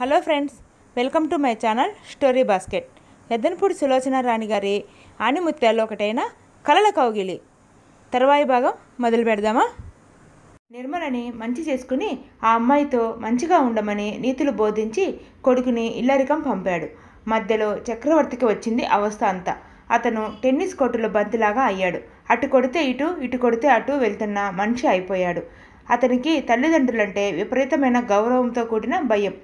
Hello friends welcome to my channel story basket. Yeddanapudi Sulochana Rani గారి ఆనిముత్యాల్లో ఒకటైన కలల కౌగిలి. తర్వాయి భాగం మొదలు పెడదామా? నిర్మలని మంచి చేసుకుని ఆ అమ్మాయితో మంచిగా ఉండమని నీతులు బోధించి కొడుకుని ఇల్లరికం పంపాడు. మధ్యలో చక్రవర్తికి వచ్చింది అవస్థ అంతా. అతను టెన్నిస్ కోర్టులో బంతిలాగా అయ్యాడు. అటు కొడితే ఇటు ఇటు కొడితే అటు వెళ్తున్న మనిషి అయిపోయాడు. అతనికి తల్లిదండ్రులంటే విపరీతమైన గౌరవంతో కూడిన భయం.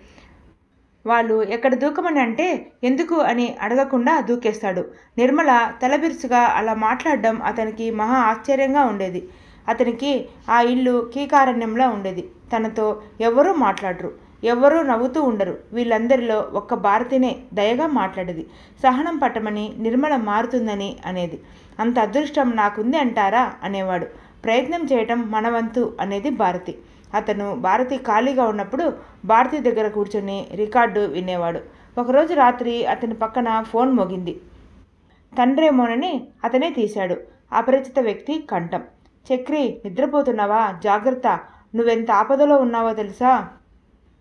వాళ్ళు ఎక్కడ దూకమని అంటే ఎందుకు అని అడగకుండా దూకేస్తాడు. నిర్మల తలబిరుసుగా అలా మాట్లాడడం అతనికి మహా ఆశ్చర్యంగా ఉండేది. అతనికి ఆ ఇల్లు కీకారణ్యంలా ఉండేది. తనతో ఎవరూ మాట్లాడరు. ఎవరూ నవ్వుతూ ఉండరు. వీళ్ళందరిలో ఒక్క భారతినే దయగా మాట్లాడేది. సహనం పట్టమని నిర్మల మారుతుందని అనేది. అంత అదృష్టం నాకుంది అంటారా అనేవాడు. ప్రయత్నం చేయటం మనవంతు అనేది భారతి. అతను భారతి ఖాళీగా ఉన్నప్పుడు భారతి దగ్గర కూర్చొని రికార్డు వినేవాడు. ఒకరోజు రాత్రి అతని పక్కన ఫోన్ మోగింది. తండ్రేమోనని అతనే తీశాడు. అపరిచిత వ్యక్తి కంఠం. చక్రి నిద్రపోతున్నావా? జాగ్రత్త. నువ్వెంత ఆపదలో ఉన్నావో తెలుసా?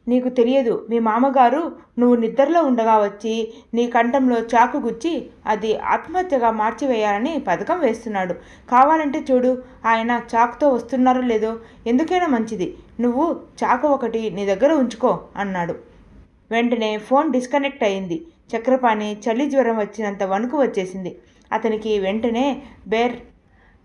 నీకు తెలియదు. మీ మామగారు నువ్వు నిద్రలో ఉండగా వచ్చి నీ కంఠంలో చాకు గుచ్చి అది ఆత్మహత్యగా మార్చివేయాలని పథకం వేస్తున్నాడు. కావాలంటే చూడు ఆయన చాకుతో వస్తున్నారో లేదో? ఎందుకైనా మంచిది. నువ్వు చాకు ఒకటి నీ దగ్గర ఉంచుకో అన్నాడు. వెంటనే ఫోన్ డిస్కనెక్ట్ అయింది. చక్రపాణి చలి జ్వరం వచ్చినంత వణుకు వచ్చేసింది. అతనికి వెంటనే బేర్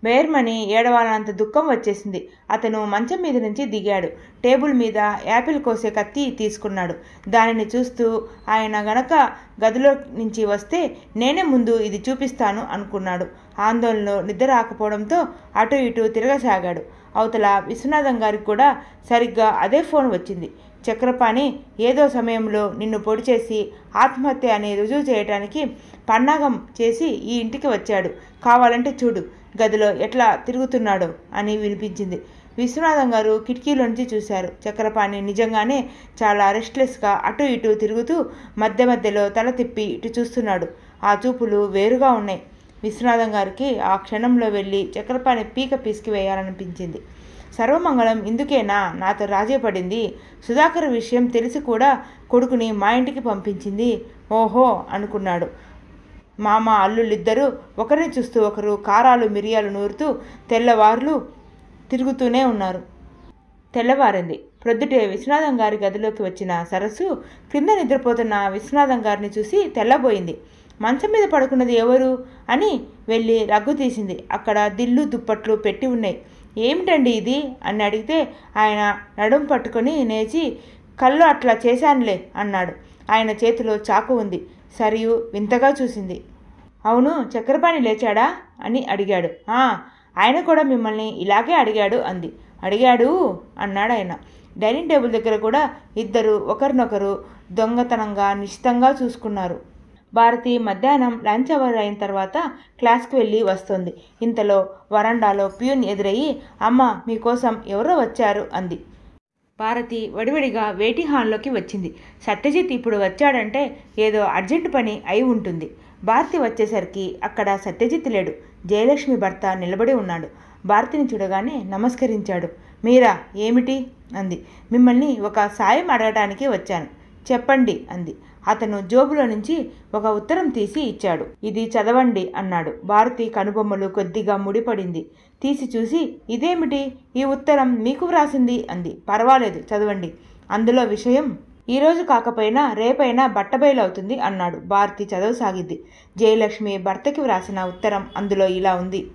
బేర్మని ఏడవాలన్నంత దుఃఖం వచ్చేసింది. అతను మంచం మీద నుంచి దిగాడు. టేబుల్ మీద యాపిల్ కోసే కత్తి తీసుకున్నాడు. దానిని చూస్తూ ఆయన గనక గదిలో నుంచి వస్తే నేనే ముందు ఇది చూపిస్తాను అనుకున్నాడు. ఆందోళనలో నిద్ర రాకపోవడంతో అటు ఇటు తిరగసాగాడు. అవతల విశ్వనాథం గారికి కూడా సరిగ్గా అదే ఫోన్ వచ్చింది. చక్రపాణి ఏదో సమయంలో నిన్ను పొడి చేసి ఆత్మహత్య అని రుజువు చేయటానికి పన్నాగం చేసి ఈ ఇంటికి వచ్చాడు. కావాలంటే చూడు గదిలో ఎట్లా తిరుగుతున్నాడో అని వినిపించింది. విశ్వనాథం గారు కిటికీలోంచి చూశారు. చక్రపాణి నిజంగానే చాలా రెస్ట్లెస్గా అటు ఇటు తిరుగుతూ మధ్య మధ్యలో తల తిప్పి ఇటు చూస్తున్నాడు. ఆ చూపులు వేరుగా ఉన్నాయి. విశ్వనాథం గారికి ఆ క్షణంలో వెళ్ళి చక్రపాణి పీక పిసికి వేయాలనిపించింది. సర్వమంగళం ఇందుకేనా? నాతో రాజీ పడింది. సుధాకర్ విషయం తెలిసి కూడా కొడుకుని మా ఇంటికి పంపించింది. ఓహో! అనుకున్నాడు. మామ అల్లుళ్ళిద్దరూ ఒకరిని చూస్తూ ఒకరు కారాలు మిరియాలు నూరుతూ తెల్లవార్లు తిరుగుతూనే ఉన్నారు. తెల్లవారింది. ప్రొద్దుటే విశ్వనాథం గారి గదిలోకి వచ్చిన సరస్సు క్రింద నిద్రపోతున్న విశ్వనాథం గారిని చూసి తెల్లబోయింది. మంచం మీద పడుకున్నది ఎవరు? అని వెళ్ళి రగ్గు తీసింది. అక్కడ దిల్లు దుప్పట్లు పెట్టి ఉన్నాయి. ఏమిటండి ఇది? అని అడిగితే ఆయన నడుం పట్టుకొని నేచి కళ్ళు అట్లా చేశానులే అన్నాడు. ఆయన చేతిలో చాకు ఉంది. సరియు వింతగా చూసింది. అవును చక్రపాణి లేచాడా? అని అడిగాడు. ఆయన కూడా మిమ్మల్ని ఇలాగే అడిగాడు అంది. అడిగాడు? అన్నాడు ఆయన. డైనింగ్ టేబుల్ దగ్గర కూడా ఇద్దరు ఒకరినొకరు దొంగతనంగా నిశ్చితంగా చూసుకున్నారు. భారతి మధ్యాహ్నం లంచ్ అవర్ అయిన తర్వాత క్లాస్కి వెళ్ళి వస్తుంది. ఇంతలో వరండాలో ప్యూన్ ఎదురయ్యి అమ్మ మీకోసం ఎవరో వచ్చారు అంది. భారతి వడివడిగా వేటి హాల్లోకి వచ్చింది. సత్యజిత్ ఇప్పుడు వచ్చాడంటే ఏదో అర్జెంటు పని అయి ఉంటుంది. భారతి వచ్చేసరికి అక్కడ సత్యజిత్ లేడు. జయలక్ష్మి భర్త నిలబడి ఉన్నాడు. భారతిని చూడగానే నమస్కరించాడు. మీరా ఏమిటి? అంది. మిమ్మల్ని ఒక సాయం అడగటానికి వచ్చాను. చెప్పండి అంది. అతను జోబులో నుంచి ఒక ఉత్తరం తీసి ఇచ్చాడు. ఇది చదవండి అన్నాడు. భారతి కనుబొమ్మలు కొద్దిగా ముడిపడింది. తీసి చూసి ఇదేమిటి? ఈ ఉత్తరం మీకు వ్రాసింది అంది. పర్వాలేదు చదవండి. అందులో విషయం ఈరోజు కాకపోయినా రేపైనా బట్టబయలవుతుంది అన్నాడు. భారతి చదవసాగింది. జయలక్ష్మి భర్తకి వ్రాసిన ఉత్తరం అందులో ఇలా ఉంది.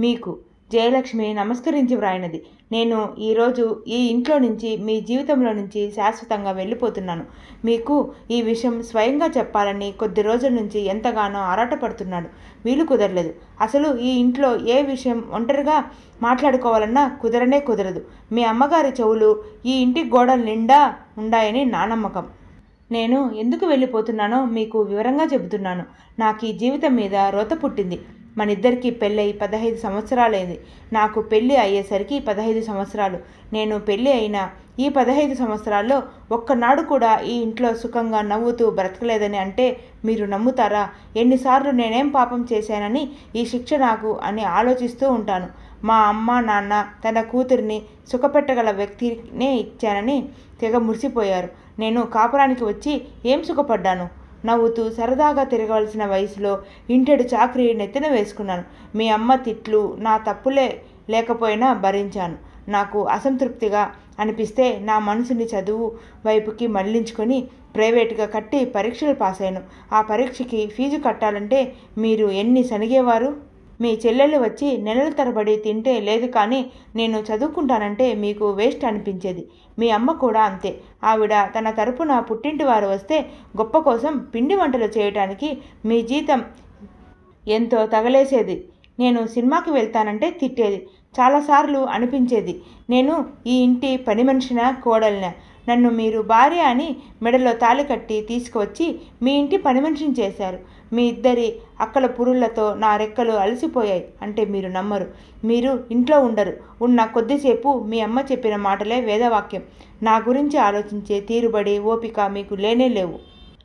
మీకు జయలక్ష్మి నమస్కరించి వ్రాయినది. నేను ఈరోజు ఈ ఇంట్లో నుంచి మీ జీవితంలో నుంచి శాశ్వతంగా వెళ్ళిపోతున్నాను. మీకు ఈ విషయం స్వయంగా చెప్పాలని కొద్ది రోజుల నుంచి ఎంతగానో ఆరాటపడుతున్నాడు. వీలు కుదరలేదు. అసలు ఈ ఇంట్లో ఏ విషయం ఒంటరిగా మాట్లాడుకోవాలన్నా కుదరనే కుదరదు. మీ అమ్మగారి చెవులు ఈ ఇంటి గోడల నిండా ఉండాయని నా నమ్మకం. నేను ఎందుకు వెళ్ళిపోతున్నానో మీకు వివరంగా చెబుతున్నాను. నాకు ఈ జీవితం మీద రోత పుట్టింది. మనిద్దరికీ పెళ్ళై పదహైదు సంవత్సరాలైంది. నాకు పెళ్ళి అయ్యేసరికి పదహైదు సంవత్సరాలు. నేను పెళ్ళి అయిన ఈ పదహైదు సంవత్సరాల్లో ఒక్కనాడు కూడా ఈ ఇంట్లో సుఖంగా నవ్వుతూ బ్రతకలేదని అంటే మీరు నమ్ముతారా? ఎన్నిసార్లు నేనేం పాపం చేశానని ఈ శిక్ష నాకు అని ఆలోచిస్తూ ఉంటాను. మా అమ్మ నాన్న తన కూతురిని సుఖపెట్టగల వ్యక్తినే ఇచ్చానని తెగ మురిసిపోయారు. నేను కాపురానికి వచ్చి ఏం సుఖపడ్డాను? నవ్వుతూ సరదాగా తిరగవలసిన వయసులో ఇంటెడు చాకరీ నెత్తిన వేసుకున్నాను. మీ అమ్మ తిట్లు నా తప్పులే లేకపోయినా భరించాను. నాకు అసంతృప్తిగా అనిపిస్తే నా మనసుని చదువు వైపుకి మళ్ళించుకొని ప్రైవేటుగా కట్టి పరీక్షలు పాస్ అయ్యాను ఆ పరీక్షకి ఫీజు కట్టాలంటే మీరు ఎన్ని సనిగేవారు? మీ చెల్లెళ్ళు వచ్చి నెలల తరబడి తింటే లేదు కానీ నేను చదువుకుంటానంటే మీకు వేస్ట్ అనిపించేది. మీ అమ్మ కూడా అంతే. ఆవిడ తన తరపున పుట్టింటి వారు వస్తే గొప్ప కోసం పిండి వంటలు చేయటానికి మీ జీతం ఎంతో తగలేసేది. నేను సినిమాకి వెళ్తానంటే తిట్టేది. చాలాసార్లు అనిపించేది. నేను ఈ ఇంటి పని మనిషిన కోడలిన. నన్ను మీరు భార్య అని మెడలో తాళి కట్టి తీసుకువచ్చి మీ ఇంటి పని మనిషిని చేశారు. మీ ఇద్దరి అక్కల పురుళ్ళతో నా రెక్కలు అలసిపోయాయి అంటే మీరు నమ్మరు. మీరు ఇంట్లో ఉండరు. ఉన్న కొద్దిసేపు మీ అమ్మ చెప్పిన మాటలే వేదవాక్యం. నా గురించి ఆలోచించే తీరుబడి ఓపిక మీకు లేనే లేవు.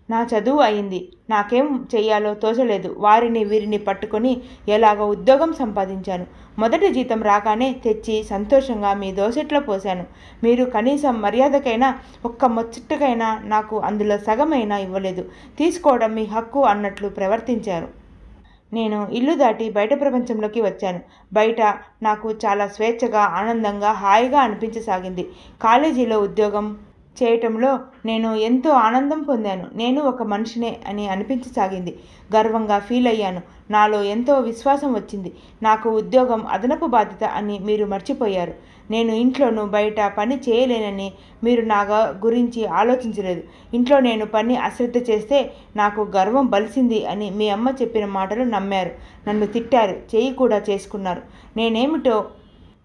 నా చదువు అయింది. నాకేం చెయ్యాలో తోచలేదు. వారిని వీరిని పట్టుకొని ఎలాగో ఉద్యోగం సంపాదించాను. మొదటి జీతం రాగానే తెచ్చి సంతోషంగా మీ దోసెట్లో పోశాను. మీరు కనీసం మర్యాదకైనా ఒక్క ముచ్చటకైనా నాకు అందులో సగమైనా ఇవ్వలేదు. తీసుకోవడం మీ హక్కు అన్నట్లు ప్రవర్తించారు. నేను ఇల్లు దాటి బయట ప్రపంచంలోకి వచ్చాను. బయట నాకు చాలా స్వేచ్ఛగా ఆనందంగా హాయిగా అనిపించసాగింది. కాలేజీలో ఉద్యోగం చేయటంలో నేను ఎంతో ఆనందం పొందాను. నేను ఒక మనిషినే అని అనిపించసాగింది. గర్వంగా ఫీల్ అయ్యాను. నాలో ఎంతో విశ్వాసం వచ్చింది. నాకు ఉద్యోగం అదనపు బాధ్యత అని మీరు మర్చిపోయారు. నేను ఇంట్లోనూ బయట పని చేయలేనని మీరు నా గురించి ఆలోచించలేదు. ఇంట్లో నేను పని అశ్రద్ధ చేస్తే నాకు గర్వం బలిసింది అని మీ అమ్మ చెప్పిన మాటలు నమ్మారు. నన్ను తిట్టారు. చేయి కూడా చేసుకున్నారు. నేనేమిటో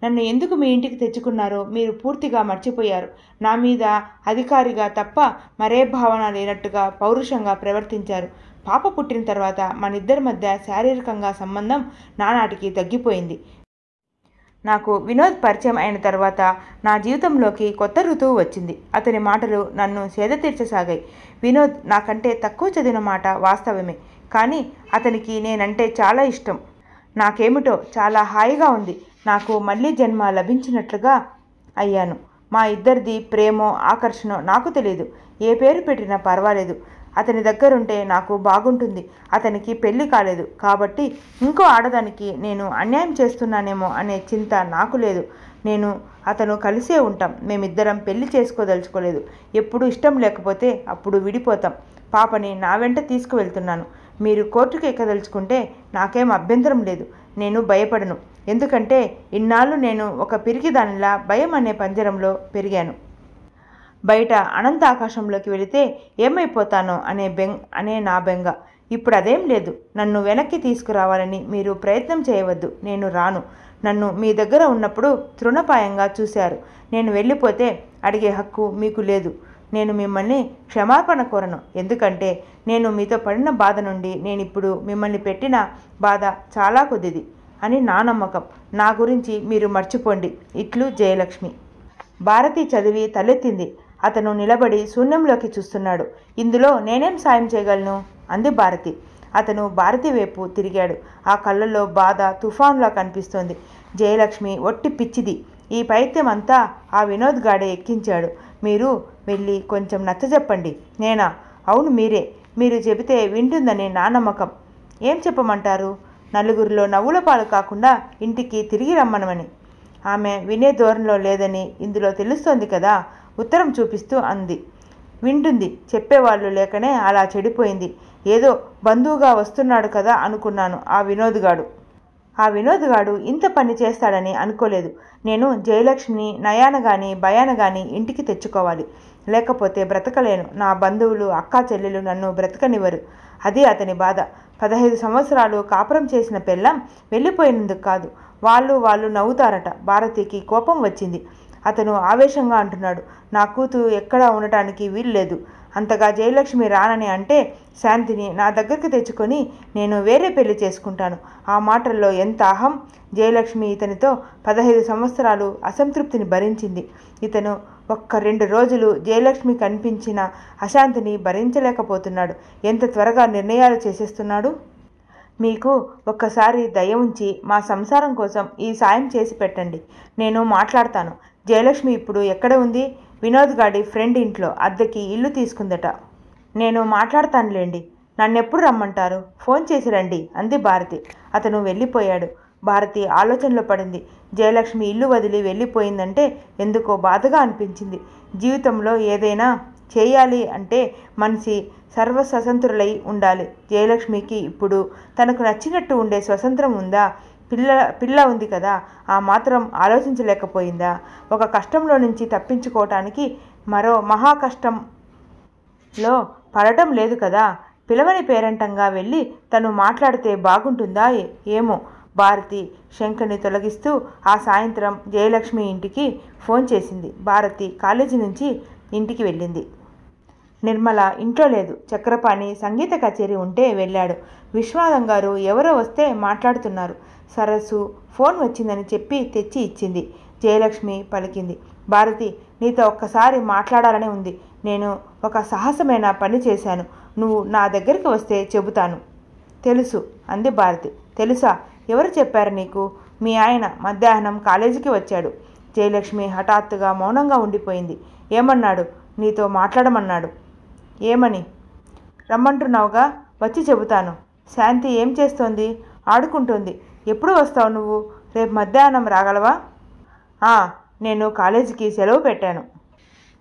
నన్ను ఎందుకు మీ ఇంటికి తెచ్చుకున్నారో మీరు పూర్తిగా మర్చిపోయారు. నా మీద అధికారిగా తప్ప మరే భావన లేనట్టుగా పౌరుషంగా ప్రవర్తించారు. పాప పుట్టిన తర్వాత మనిద్దరి మధ్య శారీరకంగా సంబంధం నానాటికి తగ్గిపోయింది. నాకు వినోద్ పరిచయం అయిన తర్వాత నా జీవితంలోకి కొత్త ఋతువు వచ్చింది. అతని మాటలు నన్ను సేద తీర్చసాగాయి వినోద్ నాకంటే తక్కువ చదివిన మాట వాస్తవమే. కానీ అతనికి నేనంటే చాలా ఇష్టం. నాకేమిటో చాలా హాయిగా ఉంది. నాకు మళ్ళీ జన్మ లభించినట్లుగా అయ్యాను. మా ఇద్దరిది ప్రేమో ఆకర్షణో నాకు తెలియదు ఏ పేరు పెట్టినా పర్వాలేదు. అతని దగ్గరుంటే నాకు బాగుంటుంది. అతనికి పెళ్ళి కాలేదు. కాబట్టి ఇంకో ఆడదానికి నేను అన్యాయం చేస్తున్నానేమో అనే చింత నాకు లేదు. నేను అతను కలిసే ఉంటాం. మేమిద్దరం పెళ్ళి చేసుకోదలుచుకోలేదు. ఎప్పుడు ఇష్టం లేకపోతే అప్పుడు విడిపోతాం. పాపని నా వెంట తీసుకువెళ్తున్నాను. మీరు కోర్టుకు ఎక్కదలుచుకుంటే నాకేం అభ్యంతరం లేదు. నేను భయపడను. ఎందుకంటే ఇన్నాళ్ళు నేను ఒక పిరికిదానిలా భయం అనే పంజరంలో పెరిగాను. బయట అనంత ఆకాశంలోకి వెళితే ఏమైపోతానో అనే బెంగ్ అనే నా బెంగ. ఇప్పుడు అదేం లేదు. నన్ను వెనక్కి తీసుకురావాలని మీరు ప్రయత్నం చేయవద్దు. నేను రాను. నన్ను మీ దగ్గర ఉన్నప్పుడు తృణపాయంగా చూశారు. నేను వెళ్ళిపోతే అడిగే హక్కు మీకు లేదు. నేను మిమ్మల్ని క్షమాపణ కోరను. ఎందుకంటే నేను మీతో పడిన బాధ నుండి నేను ఇప్పుడు మిమ్మల్ని పెట్టిన బాధ చాలా కొద్దిది. అని నా నమ్మకం. నా గురించి మీరు మర్చిపోండి. ఇట్లు జయలక్ష్మి. భారతి చదివి తలెత్తింది. అతను నిలబడి శూన్యంలోకి చూస్తున్నాడు. ఇందులో నేనేం సాయం చేయగలను? అంది భారతి. అతను భారతి వైపు తిరిగాడు. ఆ కళ్ళల్లో బాధ తుఫాన్లా కనిపిస్తోంది. జయలక్ష్మి ఒట్టి పిచ్చిది. ఈ పైత్యం అంతా ఆ వినోద్ గాడే ఎక్కించాడు. మీరు వెళ్ళి కొంచెం నచ్చజెప్పండి. నేనా? అవును మీరే. మీరు చెబితే వింటుందని నా నమ్మకం. ఏం చెప్పమంటారు? నలుగురిలో నవ్వుల పాలు కాకుండా ఇంటికి తిరిగి రమ్మనమని. ఆమె వినే ధోరణిలో లేదని ఇందులో తెలుస్తోంది కదా? ఉత్తరం చూపిస్తూ అంది. వింటుంది. చెప్పేవాళ్ళు లేకనే అలా చెడిపోయింది. ఏదో బంధువుగా వస్తున్నాడు కదా అనుకున్నాను ఆ వినోద్గాడు. ఆ వినోద్గాడు ఇంత పని చేస్తాడని అనుకోలేదు. నేను జయలక్ష్మిని నయాన గాని భయాన గాని ఇంటికి తెచ్చుకోవాలి. లేకపోతే బ్రతకలేను. నా బంధువులు అక్కా చెల్లెలు నన్ను బ్రతకనివ్వరు. అది అతని బాధ. పదహైదు సంవత్సరాలు కాపురం చేసిన పెళ్ళం వెళ్ళిపోయినందుకు కాదు. వాళ్ళు వాళ్ళు నవ్వుతారట. భారతికి కోపం వచ్చింది. అతను ఆవేశంగా అంటున్నాడు. నా కూతురు ఎక్కడా ఉండటానికి వీల్లేదు అంతగా జయలక్ష్మి రానని అంటే శాంతిని నా దగ్గరికి తెచ్చుకొని నేను వేరే పెళ్ళి చేసుకుంటాను. ఆ మాటల్లో ఎంత అహం! జయలక్ష్మి ఇతనితో పదహైదు సంవత్సరాలు అసంతృప్తిని భరించింది. ఇతను ఒక్క రెండు రోజులు జయలక్ష్మి కనిపించిన అశాంతిని భరించలేకపోతున్నాడు. ఎంత త్వరగా నిర్ణయాలు చేసేస్తున్నాడు? మీకు ఒక్కసారి దయ ఉంచి మా సంసారం కోసం ఈ సాయం చేసి పెట్టండి. నేను మాట్లాడతాను. జయలక్ష్మి ఇప్పుడు ఎక్కడ ఉంది? వినోద్ గాడి ఫ్రెండ్ ఇంట్లో అద్దెకి ఇల్లు తీసుకుందట. నేను మాట్లాడతానులేండి. నన్నెప్పుడు రమ్మంటారు? ఫోన్ చేసి రండి అంది భారతి. అతను వెళ్ళిపోయాడు. భారతి ఆలోచనలో పడింది. జయలక్ష్మి ఇల్లు వదిలి వెళ్ళిపోయిందంటే ఎందుకో బాధగా అనిపించింది. జీవితంలో ఏదైనా చేయాలి అంటే మనిషి సర్వ స్వతంత్రులై ఉండాలి. జయలక్ష్మికి ఇప్పుడు తనకు నచ్చినట్టు ఉండే స్వతంత్రం ఉందా? పిల్ల పిల్ల ఉంది కదా ఆ మాత్రం ఆలోచించలేకపోయిందా? ఒక కష్టంలో నుంచి తప్పించుకోవటానికి మరో మహా కష్టంలో పడటం లేదు కదా. పిలవని పేరంటంగా వెళ్ళి తను మాట్లాడితే బాగుంటుందా? ఏమో భారతి శంకర్ని తొలగిస్తూ ఆ సాయంత్రం జయలక్ష్మి ఇంటికి ఫోన్ చేసింది. భారతి కాలేజీ నుంచి ఇంటికి వెళ్ళింది. నిర్మల ఇంట్లో లేదు. చక్రపాణి సంగీత కచేరీ ఉంటే వెళ్ళాడు. విశ్వనాథం గారు ఎవరో వస్తే మాట్లాడుతున్నారు. సరస్సు ఫోన్ వచ్చిందని చెప్పి తెచ్చి ఇచ్చింది. జయలక్ష్మి పలికింది. భారతి నీతో ఒక్కసారి మాట్లాడాలని ఉంది. నేను ఒక సాహసమైన పని చేశాను. నువ్వు నా దగ్గరికి వస్తే చెబుతాను. తెలుసు అంది భారతి. తెలుసా? ఎవరు చెప్పారు నీకు? మీ ఆయన మధ్యాహ్నం కాలేజీకి వచ్చాడు. జయలక్ష్మి హఠాత్తుగా మౌనంగా ఉండిపోయింది. ఏమన్నాడు? నీతో మాట్లాడమన్నాడు. ఏమని? రమ్మంటున్నావుగా? వచ్చి చెబుతాను. శాంతి ఏం చేస్తోంది? ఆడుకుంటుంది. ఎప్పుడు వస్తావు నువ్వు? రేపు మధ్యాహ్నం రాగలవా? నేను కాలేజీకి సెలవు పెట్టాను.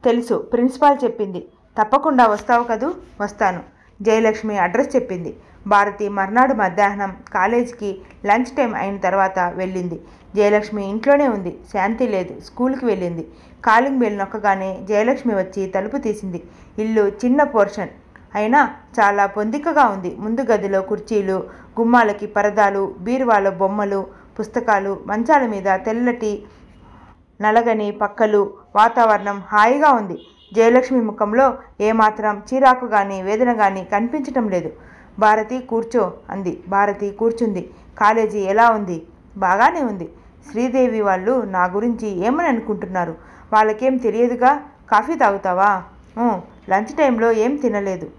తెలుసు ప్రిన్సిపాల్ చెప్పింది. తప్పకుండా వస్తావు కదూ? వస్తాను. జయలక్ష్మి అడ్రస్ చెప్పింది. భారతి మర్నాడు మధ్యాహ్నం కాలేజీకి లంచ్ టైం అయిన తర్వాత వెళ్ళింది. జయలక్ష్మి ఇంట్లోనే ఉంది. శాంతి లేదు. స్కూల్కి వెళ్ళింది. కాలింగ్ బెల్ నొక్కగానే జయలక్ష్మి వచ్చి తలుపు తీసింది. ఇల్లు చిన్న పోర్షన్. అయినా చాలా పొందికగా ఉంది. ముందు గదిలో కుర్చీలు గుమ్మాలకి పరదాలు బీరువాలో బొమ్మలు పుస్తకాలు మంచాల మీద తెల్లటి నలగని పక్కలు వాతావరణం హాయిగా ఉంది. జయలక్ష్మి ముఖంలో ఏమాత్రం చీరాకు కానీ వేదన కానీ కనిపించటం లేదు. భారతి కూర్చో అంది. భారతి కూర్చుంది. కాలేజీ ఎలా ఉంది? బాగానే ఉంది. శ్రీదేవి వాళ్ళు నా గురించి ఏమని అనుకుంటున్నారు? వాళ్ళకేం తెలియదుగా? కాఫీ తాగుతావా? లంచ్ టైంలో ఏం తినలేదు.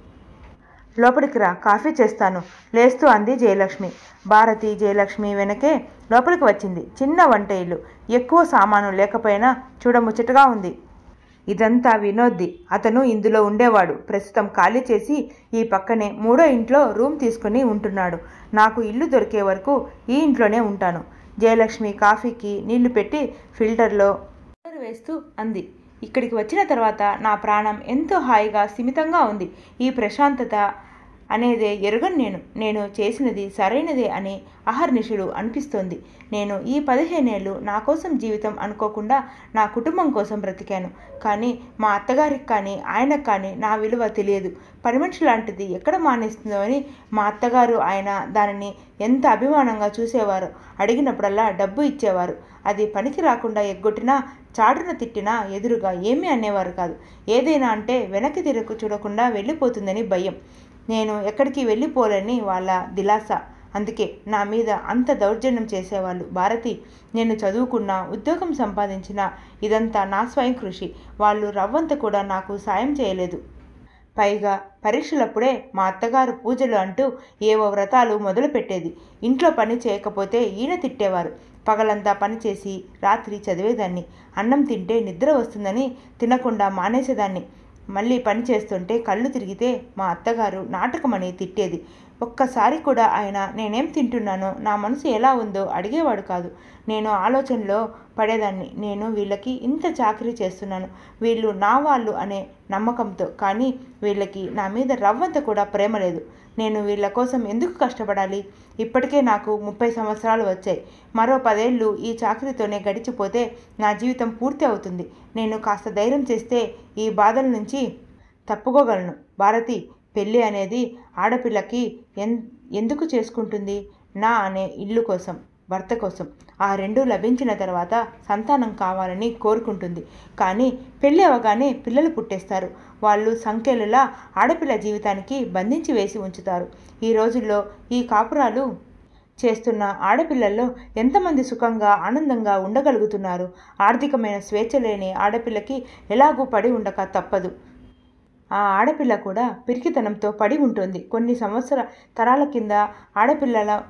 లోపలికి రా కాఫీ చేస్తాను లేస్తూ అంది జయలక్ష్మి. భారతి జయలక్ష్మి వెనకే లోపలికి వచ్చింది. చిన్న వంట ఇల్లు. ఎక్కువ సామాను లేకపోయినా చూడముచ్చటగా ఉంది. ఇదంతా వినోద్ది. అతను ఇందులో ఉండేవాడు. ప్రస్తుతం ఖాళీ చేసి ఈ పక్కనే మూడో ఇంట్లో రూమ్ తీసుకుని ఉంటున్నాడు. నాకు ఇల్లు దొరికే వరకు ఈ ఇంట్లోనే ఉంటాను. జయలక్ష్మి కాఫీకి నీళ్ళు పెట్టి ఫిల్టర్లో వేస్తూ అంది. ఇక్కడికి వచ్చిన తర్వాత నా ప్రాణం ఎంతో హాయిగా సిమితంగా ఉంది. ఈ ప్రశాంతత అనేదే ఎరుగను నేను. నేను చేసినది సరైనదే అని అహర్నిషుడు అనిపిస్తోంది. నేను ఈ పదిహేనేళ్ళు నా కోసం జీవితం అనుకోకుండా నా కుటుంబం కోసం బ్రతికాను. కానీ మా అత్తగారికి కానీ ఆయనకు కానీ నా విలువ తెలియదు. పని మనిషి లాంటిది ఎక్కడ మానేస్తుందో అని మా అత్తగారు ఆయన దానిని ఎంత అభిమానంగా చూసేవారు అడిగినప్పుడల్లా డబ్బు ఇచ్చేవారు. అది పనికి రాకుండా ఎగ్గొట్టినా చాటున తిట్టినా ఎదురుగా ఏమీ అనేవారు కాదు. ఏదైనా అంటే వెనక్కి తిరగ చూడకుండా వెళ్ళిపోతుందని భయం. నేను ఎక్కడికి వెళ్ళిపోలేని వాళ్ళ దిలాస. అందుకే నా మీద అంత దౌర్జన్యం చేసేవాళ్ళు. భారతి నేను చదువుకున్న ఉద్యోగం సంపాదించిన ఇదంతా నా స్వయం కృషి. వాళ్ళు రవ్వంత కూడా నాకు సాయం చేయలేదు. పైగా పరీక్షలప్పుడే మా అత్తగారు పూజలు అంటూ ఏవో వ్రతాలు మొదలుపెట్టేది ఇంట్లో పని చేయకపోతే ఈయన తిట్టేవారు. పగలంతా పనిచేసి రాత్రి చదివేదాన్ని. అన్నం తింటే నిద్ర వస్తుందని తినకుండా మానేసేదాన్ని. మళ్ళీ పని చేస్తుంటే కళ్ళు తిరిగితే మా అత్తగారు నాటకమని తిట్టేది. ఒక్కసారి కూడా ఆయన నేనేం తింటున్నానో నా మనసు ఎలా ఉందో అడిగేవాడు కాదు. నేను ఆలోచనలో పడేదాన్ని. నేను వీళ్ళకి ఇంత చాకరీ చేస్తున్నాను. వీళ్ళు నా వాళ్ళు అనే నమ్మకంతో. కానీ వీళ్ళకి నా మీద రవ్వంత కూడా ప్రేమ లేదు. నేను వీళ్ళ కోసం ఎందుకు కష్టపడాలి? ఇప్పటికే నాకు ముప్పై సంవత్సరాలు వచ్చాయి. మరో పదేళ్ళు ఈ చాకరీతోనే గడిచిపోతే నా జీవితం పూర్తి అవుతుంది. నేను కాస్త ధైర్యం చేస్తే ఈ బాధల నుంచి తప్పుకోగలను. భారతి పెళ్ళి అనేది ఆడపిల్లకి ఎన్ ఎందుకు చేసుకుంటుంది? నా అనే ఇల్లు కోసం భర్త కోసం. ఆ రెండు లభించిన తర్వాత సంతానం కావాలని కోరుకుంటుంది. కానీ పెళ్ళి అవగానే పిల్లలు పుట్టేస్తారు. వాళ్ళు సంఖ్యలులా ఆడపిల్ల జీవితానికి బంధించి వేసి ఉంచుతారు. ఈ రోజుల్లో ఈ కాపురాలు చేస్తున్న ఆడపిల్లల్లో ఎంతమంది సుఖంగా ఆనందంగా ఉండగలుగుతున్నారు? ఆర్థికమైన స్వేచ్ఛ లేని ఆడపిల్లకి ఎలాగూ పడి ఉండక తప్పదు. ఆ ఆడపిల్ల కూడా పిరికితనంతో పడి ఉంటుంది. కొన్ని సంవత్సర తరాల కింద ఆడపిల్లల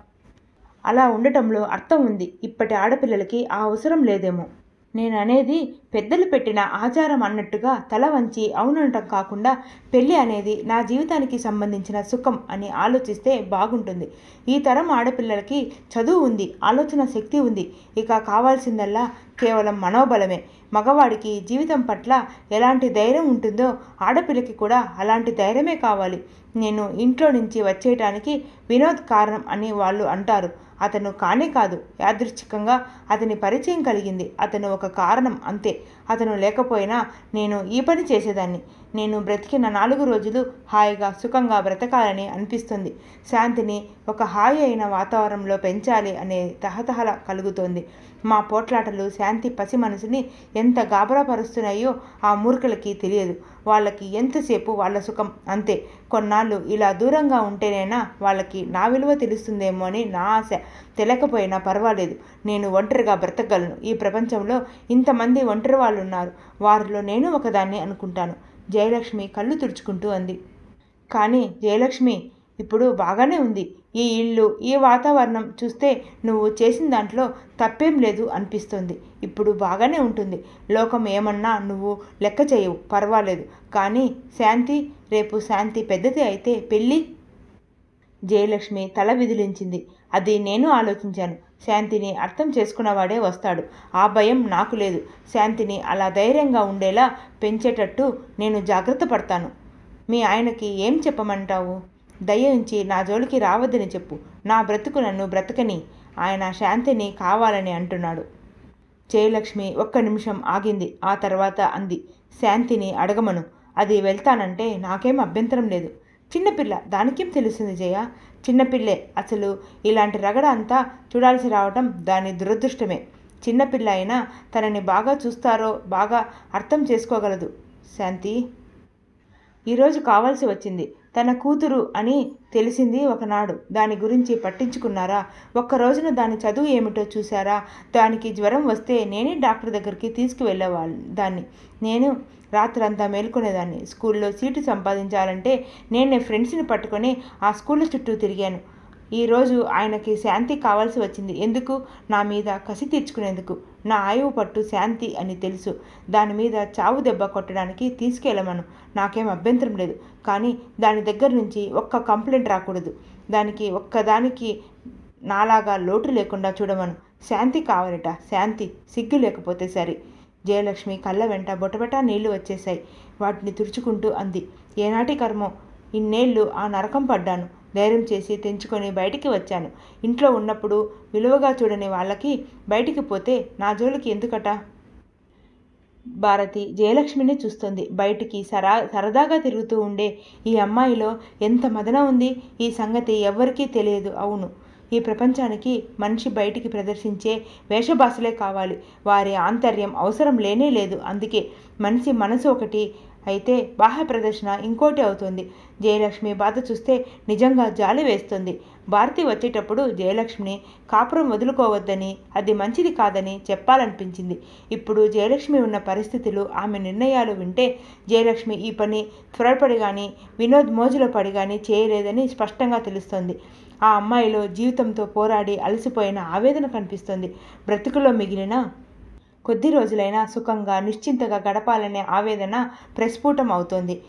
అలా ఉండటంలో అర్థం ఉంది. ఇప్పటి ఆడపిల్లలకి ఆ అవసరం లేదేమో. నేను అనేది పెద్దలు పెట్టిన ఆచారం అన్నట్టుగా తల వంచి అవునటం కాకుండా పెళ్ళి అనేది నా జీవితానికి సంబంధించిన సుఖం అని ఆలోచిస్తే బాగుంటుంది. ఈ తరం ఆడపిల్లలకి చదువు ఉంది ఆలోచన శక్తి ఉంది. ఇక కావాల్సిందల్లా కేవలం మనోబలమే. మగవాడికి జీవితం పట్ల ఎలాంటి ధైర్యం ఉంటుందో ఆడపిల్లకి కూడా అలాంటి ధైర్యమే కావాలి. నేను ఇంట్లో నుంచి వచ్చేయటానికి వినోద్ కారణం అని వాళ్ళు అంటారు. అతను కానే కాదు యాదృచ్ఛికంగా అతని పరిచయం కలిగింది. అతను ఒక కారణం అంతే. అతను లేకపోయినా నేను ఈ పని చేసేదాన్ని. నేను బ్రతికిన నాలుగు రోజులు హాయిగా సుఖంగా బ్రతకాలని అనిపిస్తుంది. శాంతిని ఒక హాయి అయిన వాతావరణంలో పెంచాలి అనే తహతహల కలుగుతోంది. మా పోట్లాటలు శాంతి పసి మనసుని ఎంత గాబరాపరుస్తున్నాయో ఆ మూర్ఖులకి తెలియదు. వాళ్ళకి ఎంతసేపు వాళ్ళ సుఖం? అంతే. కొన్నాళ్ళు ఇలా దూరంగా ఉంటేనైనా వాళ్ళకి నా విలువ తెలుస్తుందేమో అని నా ఆశ. తెలియకపోయినా పర్వాలేదు. నేను ఒంటరిగా బ్రతకగలను. ఈ ప్రపంచంలో ఇంతమంది ఒంటరి వాళ్ళు ఉన్నారు వారిలో నేను ఒకదాన్ని అనుకుంటాను. జయలక్ష్మి కళ్ళు తుడుచుకుంటూ అంది. కానీ జయలక్ష్మి ఇప్పుడు బాగానే ఉంది. ఈ ఇల్లు ఈ వాతావరణం చూస్తే నువ్వు చేసిన దాంట్లో తప్పేం లేదు అనిపిస్తుంది. ఇప్పుడు బాగానే ఉంటుంది. లోకం ఏమన్నా నువ్వు లెక్క చేయవు. పర్వాలేదు. కానీ శాంతి రేపు శాంతి పెద్దది అయితే పెళ్ళి జయలక్ష్మి తల విదిలించింది. అది నేను ఆలోచించాను. శాంతిని అర్థం చేసుకున్నవాడే వస్తాడు. ఆ భయం నాకు లేదు. శాంతిని అలా ధైర్యంగా ఉండేలా పెంచేటట్టు నేను జాగ్రత్త పడతాను. మీ ఆయనకి ఏం చెప్పమంటావు? దయించి నా జోలికి రావద్దని చెప్పు. నా బ్రతుకు నన్ను బ్రతకని. ఆయన శాంతిని కావాలని అంటున్నాడు. జయలక్ష్మి ఒక్క నిమిషం ఆగింది. ఆ తర్వాత అంది శాంతిని అడగమను. అది వెళ్తానంటే నాకేం అభ్యంతరం లేదు. చిన్నపిల్ల దానికేం తెలుస్తుంది జయ? చిన్నపిల్లే అసలు ఇలాంటి రగడ అంతా చూడాల్సి రావటం దాని దురదృష్టమే. చిన్నపిల్ల అయినా తనని బాగా చూస్తారో బాగా అర్థం చేసుకోగలదు. శాంతి ఈరోజు కావాల్సి వచ్చింది. తన కూతురు అని తెలిసింది ఒకనాడు. దాని గురించి పట్టించుకున్నారా? ఒక్క రోజున దాని చదువు ఏమిటో చూసారా దానికి జ్వరం వస్తే నేనే డాక్టర్ దగ్గరికి తీసుకువెళ్ళేవాళ్ళు దాన్ని. నేను రాత్రంతా మేల్కొనేదాన్ని. స్కూల్లో సీటు సంపాదించాలంటే నేను ఫ్రెండ్స్ని పట్టుకొని ఆ స్కూళ్ళ చుట్టూ తిరిగాను. ఈరోజు ఆయనకి శాంతి కావాల్సి వచ్చింది. ఎందుకు? నా మీద కసి తీర్చుకునేందుకు. నా ఆయువు పట్టు శాంతి అని తెలుసు. దాని మీద చావు దెబ్బ కొట్టడానికి తీసుకెళ్ళమను. నాకేం అభ్యంతరం లేదు. కానీ దాని దగ్గర నుంచి ఒక్క కంప్లైంట్ రాకూడదు. దానికి ఒక్కదానికి నాలాగా లోటు లేకుండా చూడమను. శాంతి కావాలట. శాంతి సిగ్గు లేకపోతే సరే. జయలక్ష్మి కళ్ళ వెంట బొటబెటా నీళ్ళు వచ్చేశాయి. వాటిని తుడుచుకుంటూ అంది. ఏనాటి కర్మో? ఇన్నేళ్ళు ఆ నరకం పడ్డాను. ధైర్యం చేసి తెంచుకొని బయటికి వచ్చాను. ఇంట్లో ఉన్నప్పుడు విలువగా చూడని వాళ్ళకి బయటికి పోతే నా జోలికి ఎందుకట? భారతి జయలక్ష్మిని చూస్తుంది. బయటికి సరా సరదాగా తిరుగుతూ ఉండే ఈ అమ్మాయిలో ఎంత మదన ఉంది? ఈ సంగతి ఎవ్వరికీ తెలియదు. అవును. ఈ ప్రపంచానికి మనిషి బయటికి ప్రదర్శించే వేషభాషలే కావాలి. వారి ఆంతర్యం అవసరం లేనే లేదు. అందుకే మనిషి మనసు ఒకటి అయితే బాహ్య ప్రదర్శన ఇంకోటి అవుతుంది. జయలక్ష్మి బాధ చూస్తే నిజంగా జాలి వేస్తుంది. భారతి వచ్చేటప్పుడు జయలక్ష్మిని కాపురం వదులుకోవద్దని అది మంచిది కాదని చెప్పాలనిపించింది. ఇప్పుడు జయలక్ష్మి ఉన్న పరిస్థితులు ఆమె నిర్ణయాలు వింటే జయలక్ష్మి ఈ పని త్వరపడి కానీ వినోద్ మోజులో పడి కానీ చేయలేదని స్పష్టంగా తెలుస్తోంది. ఆ అమ్మాయిలో జీవితంతో పోరాడి అలసిపోయిన ఆవేదన కనిపిస్తుంది. బ్రతుకులో మిగిలిన కొద్ది రోజులైనా సుఖంగా నిశ్చింతగా గడపాలనే ఆవేదన ప్రస్ఫుటం అవుతోంది.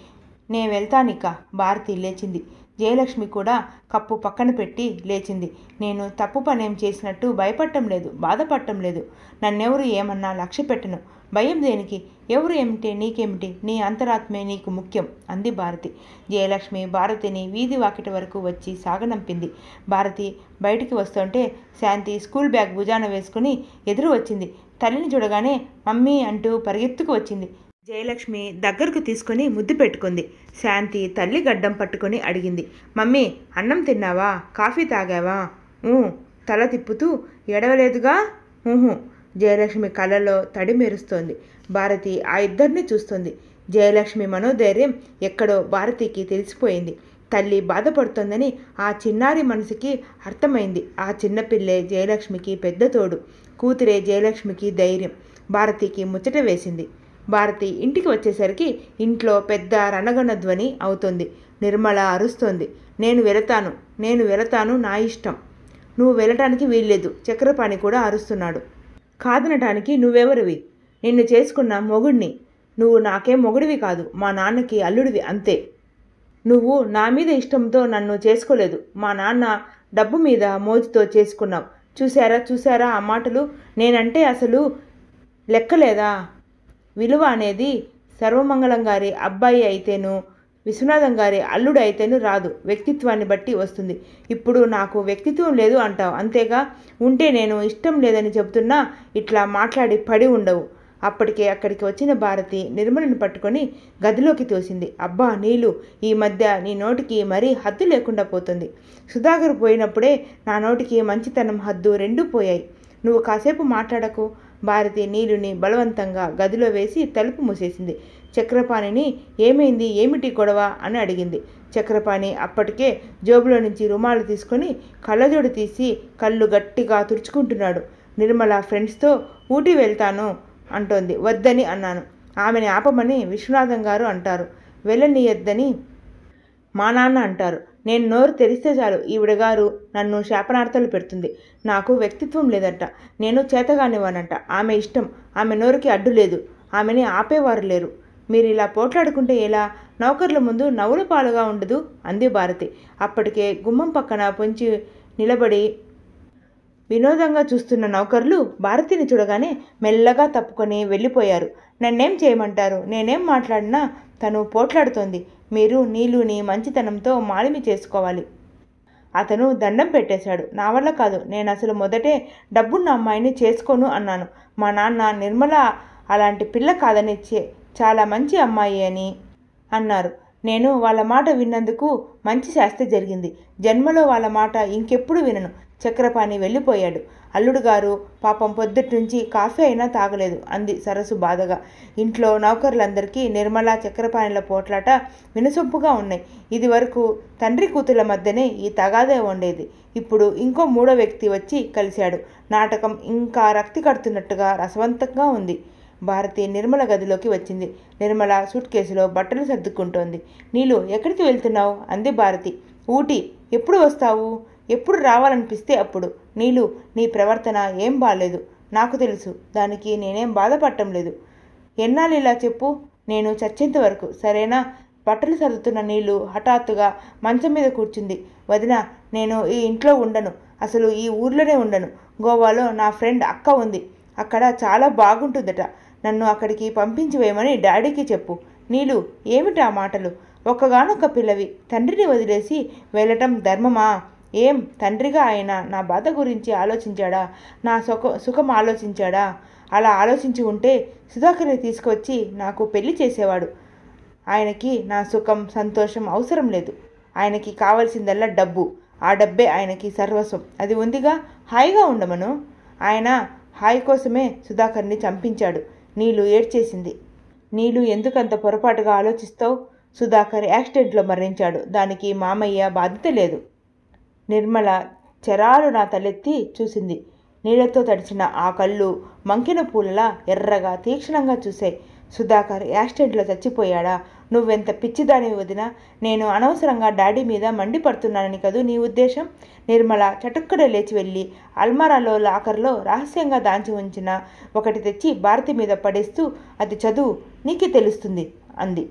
నే వెళ్తానిక భారతి లేచింది. జయలక్ష్మి కూడా కప్పు పక్కన పెట్టి లేచింది. నేను తప్పు పనేం చేసినట్టు భయపడటం లేదు బాధపడటం లేదు. నన్నెవరు ఏమన్నా లక్ష్య పెట్టను. భయం దేనికి? ఎవరు ఏమిటి నీకేమిటి? నీ అంతరాత్మే నీకు ముఖ్యం అంది భారతి. జయలక్ష్మి భారతిని వీధి వాకిటి వరకు వచ్చి సాగనంపింది. భారతి బయటికి వస్తుంటే శాంతి స్కూల్ బ్యాగ్ భుజాన వేసుకుని ఎదురు వచ్చింది. తల్లిని చూడగానే మమ్మీ అంటూ పరిగెత్తుకు వచ్చింది. జయలక్ష్మి దగ్గరకు తీసుకుని ముద్దు పెట్టుకుంది. శాంతి తల్లి గడ్డం పట్టుకొని అడిగింది. మమ్మీ అన్నం తిన్నావా? కాఫీ తాగావా? ఊ తల తిప్పుతూ ఎడవలేదుగా ఊహు. జయలక్ష్మి కళ్ళలో తడి మెరుస్తోంది. భారతి ఆ ఇద్దరిని చూస్తుంది. జయలక్ష్మి మనోధైర్యం ఎక్కడో భారతికి తెలిసిపోయింది. తల్లి బాధపడుతోందని ఆ చిన్నారి మనసుకి అర్థమైంది. ఆ చిన్నపిల్లే జయలక్ష్మికి పెద్ద తోడు. కూతురే జయలక్ష్మికి ధైర్యం. భారతికి ముచ్చట వేసింది. భారతి ఇంటికి వచ్చేసరికి ఇంట్లో పెద్ద రణగణ ధ్వని అవుతుంది. నిర్మల అరుస్తోంది. నేను వెళతాను. నేను వెళతాను నా ఇష్టం. నువ్వు వెళ్ళటానికి వీల్లేదు. చక్రపాణి కూడా అరుస్తున్నాడు. కాదనటానికి నువ్వెవరివి? నిన్ను చేసుకున్న మొగుడిని నువ్వు నాకేం మొగుడివి కాదు. మా నాన్నకి అల్లుడివి అంతే. నువ్వు నా మీద ఇష్టంతో నన్ను చేసుకోలేదు. మా నాన్న డబ్బు మీద మోజుతో చేసుకున్నావు. చూసారా చూసారా ఆ మాటలు? నేనంటే అసలు లెక్కలేదా? విలువ అనేది సర్వమంగళం గారి అబ్బాయి అయితేను విశ్వనాథం గారి అల్లుడు అయితేను రాదు. వ్యక్తిత్వాన్ని బట్టి వస్తుంది. ఇప్పుడు నాకు వ్యక్తిత్వం లేదు అంటావు. అంతేగా? ఉంటే నేను ఇష్టం లేదని చెబుతున్నా ఇట్లా మాట్లాడి పడి ఉండవు. అప్పటికే అక్కడికి వచ్చిన భారతి నిర్మలను పట్టుకొని గదిలోకి తోసింది. అబ్బా నీళ్ళు ఈ మధ్య నీ నోటికి మరీ హద్దు లేకుండా పోతుంది. సుధాకర్ పోయినప్పుడే నా నోటికి మంచితనం హద్దు రెండూ పోయాయి. నువ్వు కాసేపు మాట్లాడకు. భారతి నీలుని బలవంతంగా గదిలో వేసి తలుపు మూసేసింది. చక్రపాణిని ఏమైంది ఏమిటి గొడవ అని అడిగింది. చక్రపాణి అప్పటికే జోబులో నుంచి రుమాలు తీసుకొని కళ్ళజోడు తీసి కళ్ళు గట్టిగా తుడుచుకుంటున్నాడు. నిర్మల ఫ్రెండ్స్తో ఊటీ వెళ్తాను అంటోంది. వద్దని అన్నాను. ఆమెని ఆపమని విశ్వనాథం గారు అంటారు. వెళ్ళనీయొద్దని మా నాన్న అంటారు. నేను నోరు తెరిస్తే చాలు. ఈవిడ గారు నన్ను శాపనార్థాలు పెడుతుంది. నాకు వ్యక్తిత్వం లేదంట. నేను చేతగానివ్వనంట ఆమె ఇష్టం. ఆమె నోరుకి అడ్డు లేదు. ఆమెని ఆపేవారు లేరు. మీరు ఇలా పోట్లాడుకుంటే ఎలా? నౌకర్ల ముందు నవ్వుల పాలుగా ఉండదు అంది భారతి. అప్పటికే గుమ్మం పక్కన పొంచి నిలబడి వినోదంగా చూస్తున్న నౌకర్లు భారతిని చూడగానే మెల్లగా తప్పుకొని వెళ్ళిపోయారు. నన్నేం చేయమంటారు? నేనేం మాట్లాడినా తను పోట్లాడుతోంది. మీరు నీలుని మంచితనంతో మాలిమి చేసుకోవాలి. అతను దండం పెట్టేశాడు. నా వల్ల కాదు. నేను అసలు మొదటే డబ్బున్న అమ్మాయిని చేసుకోను అన్నాను. మా నాన్న నిర్మల అలాంటి పిల్ల కాదని చాలా మంచి అమ్మాయి అని అన్నారు. నేను వాళ్ళ మాట విన్నందుకు మంచి శాస్తి జరిగింది. జన్మలో వాళ్ళ మాట ఇంకెప్పుడు వినను. చక్రపాణి వెళ్ళిపోయాడు. అల్లుడు గారు పాపం పొద్దుటి నుంచి కాఫీ అయినా తాగలేదు అంది సరస్సు బాధగా. ఇంట్లో నౌకర్లందరికీ నిర్మల చక్రపాణిల పోట్లాట వినసొంపుగా ఉన్నాయి. ఇది వరకు తండ్రి కూతుల మధ్యనే ఈ తగాదే ఉండేది ఇప్పుడు ఇంకో మూడో వ్యక్తి వచ్చి కలిశాడు. నాటకం ఇంకా రక్తి కడుతున్నట్టుగా రసవంతంగా ఉంది. భారతి నిర్మల గదిలోకి వచ్చింది. నిర్మల సూట్ కేసులో బట్టలు సర్దుకుంటోంది. నీళ్ళు ఎక్కడికి వెళ్తున్నావు? అంది భారతి. ఊటీ ఎప్పుడు వస్తావు? ఎప్పుడు రావాలనిపిస్తే అప్పుడు. నీళ్ళు నీ ప్రవర్తన ఏం బాలేదు. నాకు తెలుసు దానికి నేనేం బాధపడటం లేదు. ఎన్నాళ్ళు ఇలా చెప్పు? నేను చచ్చేంత వరకు. సరేనా? బట్టలు సర్దుతున్న నీళ్ళు హఠాత్తుగా మంచం మీద కూర్చుంది. వదిన నేను ఈ ఇంట్లో ఉండను. అసలు ఈ ఊర్లోనే ఉండను. గోవాలో నా ఫ్రెండ్ అక్క ఉంది. అక్కడ చాలా బాగుంటుందట. నన్ను అక్కడికి పంపించి వేయమని డాడీకి చెప్పు. నీలు ఏమిటి ఆ మాటలు? ఒక్కగానొక్క పిల్లవి. తండ్రిని వదిలేసి వెళ్ళటం ధర్మమా? ఏం తండ్రిగా ఆయన నా బాధ గురించి ఆలోచించాడా? నా సుఖ సుఖం ఆలోచించాడా? అలా ఆలోచించి ఉంటే సుధాకర్ని తీసుకొచ్చి నాకు పెళ్ళి చేసేవాడు. ఆయనకి నా సుఖం సంతోషం అవసరం లేదు. ఆయనకి కావలసిందల్లా డబ్బు. ఆ డబ్బే ఆయనకి సర్వస్వం. అది ఉందిగా? హాయిగా ఉండమను. ఆయన హాయి కోసమే సుధాకర్ని చంపించాడు. నీళ్ళు ఏడ్చేసింది. నీళ్ళు ఎందుకంత పొరపాటుగా ఆలోచిస్తావు? సుధాకర్ యాక్సిడెంట్లో మరణించాడు. దానికి మామయ్య బాధ్యత లేదు. నిర్మల చరాలు నా తలెత్తి చూసింది. నీళ్ళతో తడిచిన ఆ కళ్ళు మంకిన పూలలా ఎర్రగా తీక్షణంగా చూశాయి సుధాకర్ యాక్సిడెంట్లో చచ్చిపోయాడా? నువ్వెంత పిచ్చిదాని వదినా? నేను అనవసరంగా డాడీ మీద మండిపడుతున్నానని కదూ నీ ఉద్దేశం? నిర్మల చటుక్కడ లేచి వెళ్ళి అల్మారాలో లాకర్లో రహస్యంగా దాంచి ఉంచిన ఒకటి తెచ్చి భారతి మీద పడేస్తూ అది చదువు నీకే తెలుస్తుంది అంది.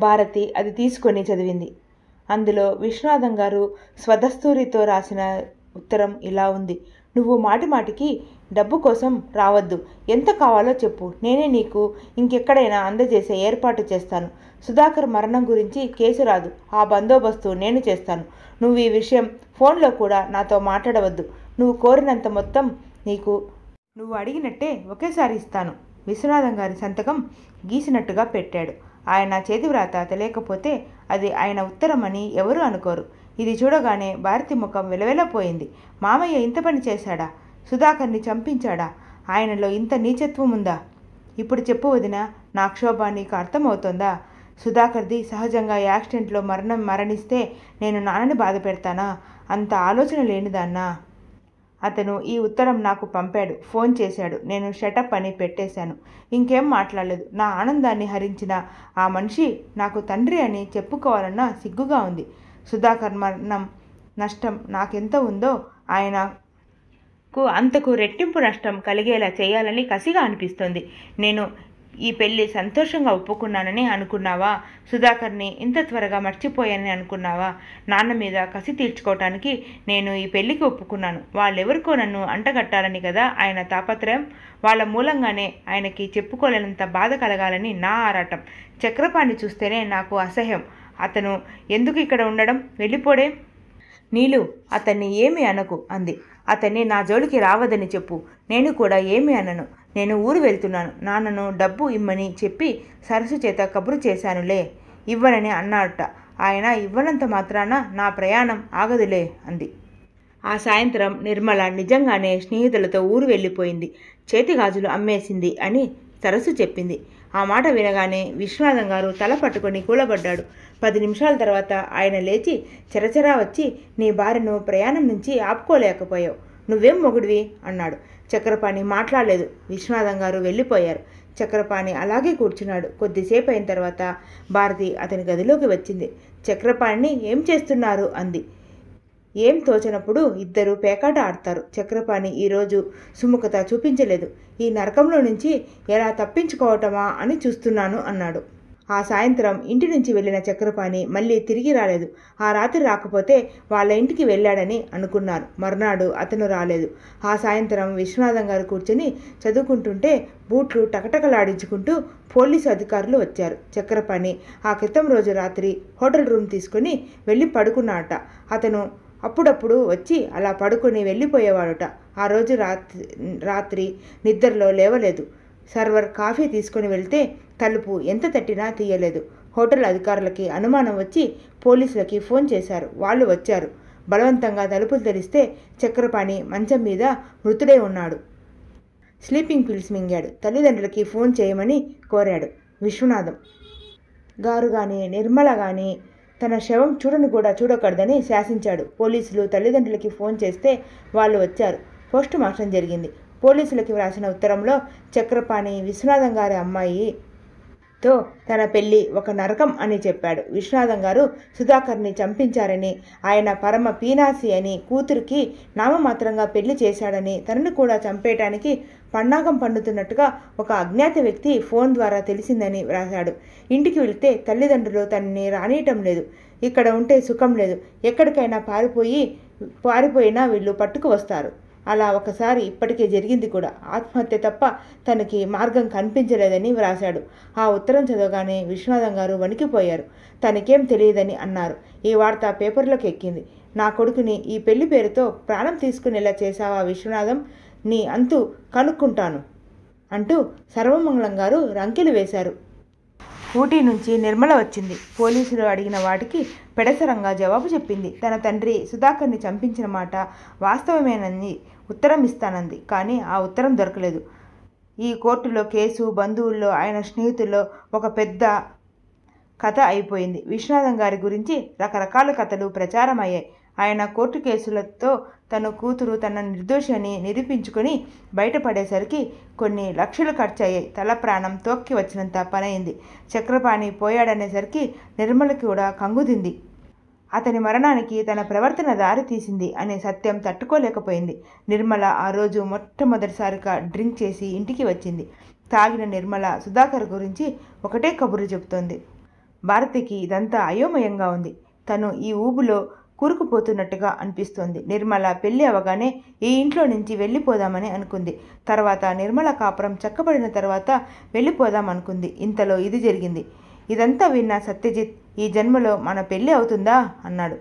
భారతి అది తీసుకొని చదివింది. అందులో విశ్వనాథం గారు స్వదస్తూరితో రాసిన ఉత్తరం ఇలా ఉంది. నువ్వు మాటి మాటికి డబ్బు కోసం రావద్దు. ఎంత కావాలో చెప్పు. నేనే నీకు ఇంకెక్కడైనా అందజేసే ఏర్పాటు చేస్తాను. సుధాకర్ మరణం గురించి కేసు రాదు. ఆ బందోబస్తు నేను చేస్తాను. నువ్వు ఈ విషయం ఫోన్లో కూడా నాతో మాట్లాడవద్దు. నువ్వు కోరినంత మొత్తం నీకు నువ్వు అడిగినట్టే ఒకేసారి ఇస్తాను. విశ్వనాథం గారి సంతకం గీసినట్టుగా పెట్టాడు. ఆయన చేతివ్రాత తెలియకపోతే అది ఆయన ఉత్తరమని ఎవరూ అనుకోరు. ఇది చూడగానే భారతి ముఖం వెలవెలపోయింది మామయ్య ఇంత పని చేశాడా? సుధాకర్ని చంపించాడా? ఆయనలో ఇంత నీచత్వం ఉందా? ఇప్పుడు చెప్పు వదిన నా క్షోభ నీకు అర్థమవుతోందా? సుధాకర్ది సహజంగా యాక్సిడెంట్లో మరణం మరణిస్తే నేను నాన్నని బాధ పెడతానా? అంత ఆలోచన లేనిదాన్నా అతను ఈ ఉత్తరం నాకు పంపాడు. ఫోన్ చేశాడు. నేను షటప్ అని పెట్టేశాను. ఇంకేం మాట్లాడలేదు. నా ఆనందాన్ని హరించిన ఆ మనిషి నాకు తండ్రి అని చెప్పుకోవాలన్నా సిగ్గుగా ఉంది. సుధాకర్ మరణం నష్టం నాకెంత ఉందో ఆయన కు అంతకు రెట్టింపు నష్టం కలిగేలా చేయాలని కసిగా అనిపిస్తుంది. నేను ఈ పెళ్ళి సంతోషంగా ఒప్పుకున్నానని అనుకున్నావా? సుధాకర్ని ఇంత త్వరగా మర్చిపోయానని అనుకున్నావా? నాన్న మీద కసి తీర్చుకోవటానికి నేను ఈ పెళ్ళికి ఒప్పుకున్నాను. వాళ్ళెవరికో నన్ను అంటగట్టాలని కదా ఆయన తాపత్రయం? వాళ్ళ మూలంగానే ఆయనకి చెప్పుకోలేనంత బాధ కలగాలని నా ఆరాటం. చక్రపాణి చూస్తేనే నాకు అసహ్యం. అతను ఎందుకు ఇక్కడ ఉండడం? వెళ్ళిపోడే. నీలు అతన్ని ఏమి అనకు అంది. అతన్ని నా జోలికి రావదని చెప్పు. నేను కూడా ఏమి అనను. నేను ఊరు వెళ్తున్నాను. నాన్నను డబ్బు ఇమ్మని చెప్పి సరస్సు చేత కబురు చేశానులే. ఇవ్వనని అన్నాడట ఆయన ఇవ్వనంత మాత్రాన నా ప్రయాణం ఆగదులే అంది. ఆ సాయంత్రం నిర్మల నిజంగానే స్నేహితులతో ఊరు వెళ్ళిపోయింది. చేతి గాజులు అమ్మేసింది అని సరస్సు చెప్పింది. ఆ మాట వినగానే విశ్వనాథం గారు తల పట్టుకొని కూలబడ్డాడు. పది నిమిషాల తర్వాత ఆయన లేచి చెరచెరా వచ్చి నీ భార్యను ప్రయాణం నుంచి ఆపుకోలేకపోయావు. నువ్వేం మొగుడివి? అన్నాడు. చక్రపాణి మాట్లాడలేదు. విశ్వనాథం గారు వెళ్ళిపోయారు. చక్రపాణి అలాగే కూర్చున్నాడు. కొద్దిసేపు అయిన తర్వాత భారతి అతని గదిలోకి వచ్చింది. చక్రపాణిని ఏం చేస్తున్నారు? అంది. ఏం తోచనప్పుడు ఇద్దరు పేకాట ఆడతారు. చక్రపాణి ఈరోజు సుముఖత చూపించలేదు. ఈ నరకంలో నుంచి ఎలా తప్పించుకోవటమా అని చూస్తున్నాను అన్నాడు. ఆ సాయంత్రం ఇంటి నుంచి వెళ్ళిన చక్రపాణి మళ్ళీ తిరిగి రాలేదు. ఆ రాత్రి రాకపోతే వాళ్ళ ఇంటికి వెళ్ళాడని అనుకున్నారు. మర్నాడు అతను రాలేదు. ఆ సాయంత్రం విశ్వనాథం గారు కూర్చొని చదువుకుంటుంటే బూట్లు టకటకలాడించుకుంటూ పోలీసు అధికారులు వచ్చారు. చక్రపాణి ఆ క్రితం రోజు రాత్రి హోటల్ రూమ్ తీసుకుని వెళ్ళి పడుకున్నాట అతను అప్పుడప్పుడు వచ్చి అలా పడుకొని వెళ్ళిపోయేవాడుట. ఆ రోజు రాత్రి రాత్రి నిద్రలో లేవలేదు. సర్వర్ కాఫీ తీసుకొని వెళ్తే తలుపు ఎంత తట్టినా తీయలేదు. హోటల్ అధికారులకి అనుమానం వచ్చి పోలీసులకి ఫోన్ చేశారు. వాళ్ళు వచ్చారు. బలవంతంగా తలుపులు తెరిస్తే చక్రపాణి మంచం మీద మృతుడై ఉన్నాడు. స్లీపింగ్ పిల్స్ మింగాడు. తల్లిదండ్రులకి ఫోన్ చేయమని కోరాడు విశ్వనాథం. గారు కానీ నిర్మల కానీ తన శవం చూడని కూడా చూడకూడదని శాసించాడు. పోలీసులు తల్లిదండ్రులకి ఫోన్ చేస్తే వాళ్ళు వచ్చారు. పోస్ట్ మార్టం జరిగింది. పోలీసులకి వ్రాసిన ఉత్తరంలో చక్రపాణి విశ్వనాథం గారి అమ్మాయి తో తన పెళ్ళి ఒక నరకం అని చెప్పాడు. విశ్వనాథం గారు సుధాకర్ని చంపించారని ఆయన పరమ పీనాసి అని కూతురికి నామమాత్రంగా పెళ్ళి చేశాడని తనను కూడా చంపేయటానికి పన్నాగం పండుతున్నట్టుగా ఒక అజ్ఞాత వ్యక్తి ఫోన్ ద్వారా తెలిసిందని వ్రాశాడు. ఇంటికి వెళితే తల్లిదండ్రులు తనని రానియటం లేదు. ఇక్కడ ఉంటే సుఖం లేదు. ఎక్కడికైనా పారిపోయి పారిపోయినా వీళ్ళు పట్టుకు వస్తారు. అలా ఒకసారి ఇప్పటికే జరిగింది కూడా. ఆత్మహత్య తప్ప తనకి మార్గం కనిపించలేదని వ్రాశాడు. ఆ ఉత్తరం చదవగానే విశ్వనాథం గారు వణికిపోయారు. తనకేం తెలియదని అన్నారు. ఈ వార్త పేపర్లోకి ఎక్కింది. నా కొడుకుని ఈ పెళ్ళి పేరుతో ప్రాణం తీసుకునేలా చేశావా విశ్వనాథం? నీ అంతు కనుక్కుంటాను అంటూ సర్వమంగళం గారు రంకెలు వేశారు. ఊటీ నుంచి నిర్మల వచ్చింది. పోలీసులు అడిగిన వాటికి పెడసరంగా జవాబు చెప్పింది. తన తండ్రి సుధాకర్ని చంపించిన మాట వాస్తవమేనని ఉత్తరం ఇస్తానంది కానీ ఆ ఉత్తరం దొరకలేదు. ఈ కోర్టులో కేసు బంధువుల్లో ఆయన స్నేహితుల్లో ఒక పెద్ద కథ అయిపోయింది. విశ్వనాథం గారి గురించి రకరకాల కథలు ప్రచారం అయ్యాయి ఆయన కోర్టు కేసులతో తన కూతురు తన నిర్దోషి అని నిరూపించుకొని బయటపడేసరికి కొన్ని లక్షలు ఖర్చు అయ్యాయి తల ప్రాణం తోక్కి వచ్చినంత పనైంది. చక్రపాణి పోయాడనేసరికి నిర్మల కూడా కంగుదింది. అతని మరణానికి తన ప్రవర్తన దారి తీసింది అనే సత్యం తట్టుకోలేకపోయింది. నిర్మల ఆ రోజు మొట్టమొదటిసారిగా డ్రింక్ చేసి ఇంటికి వచ్చింది. తాగిన నిర్మల సుధాకర్ గురించి ఒకటే కబురు చెబుతోంది. భారతికి ఇదంతా అయోమయంగా ఉంది. తను ఈ ఊబులో కూరుకుపోతున్నట్టుగా అనిపిస్తోంది. నిర్మల పెళ్ళి అవగానే ఈ ఇంట్లో నుంచి వెళ్ళిపోదామని అనుకుంది. తర్వాత నిర్మల కాపురం చక్కబడిన తర్వాత వెళ్ళిపోదాం అనుకుంది. ఇంతలో ఇది జరిగింది. ఇదంతా విన్న సత్యజిత్ ఈ జన్మలో మన పెళ్ళి అవుతుందా? అన్నాడు.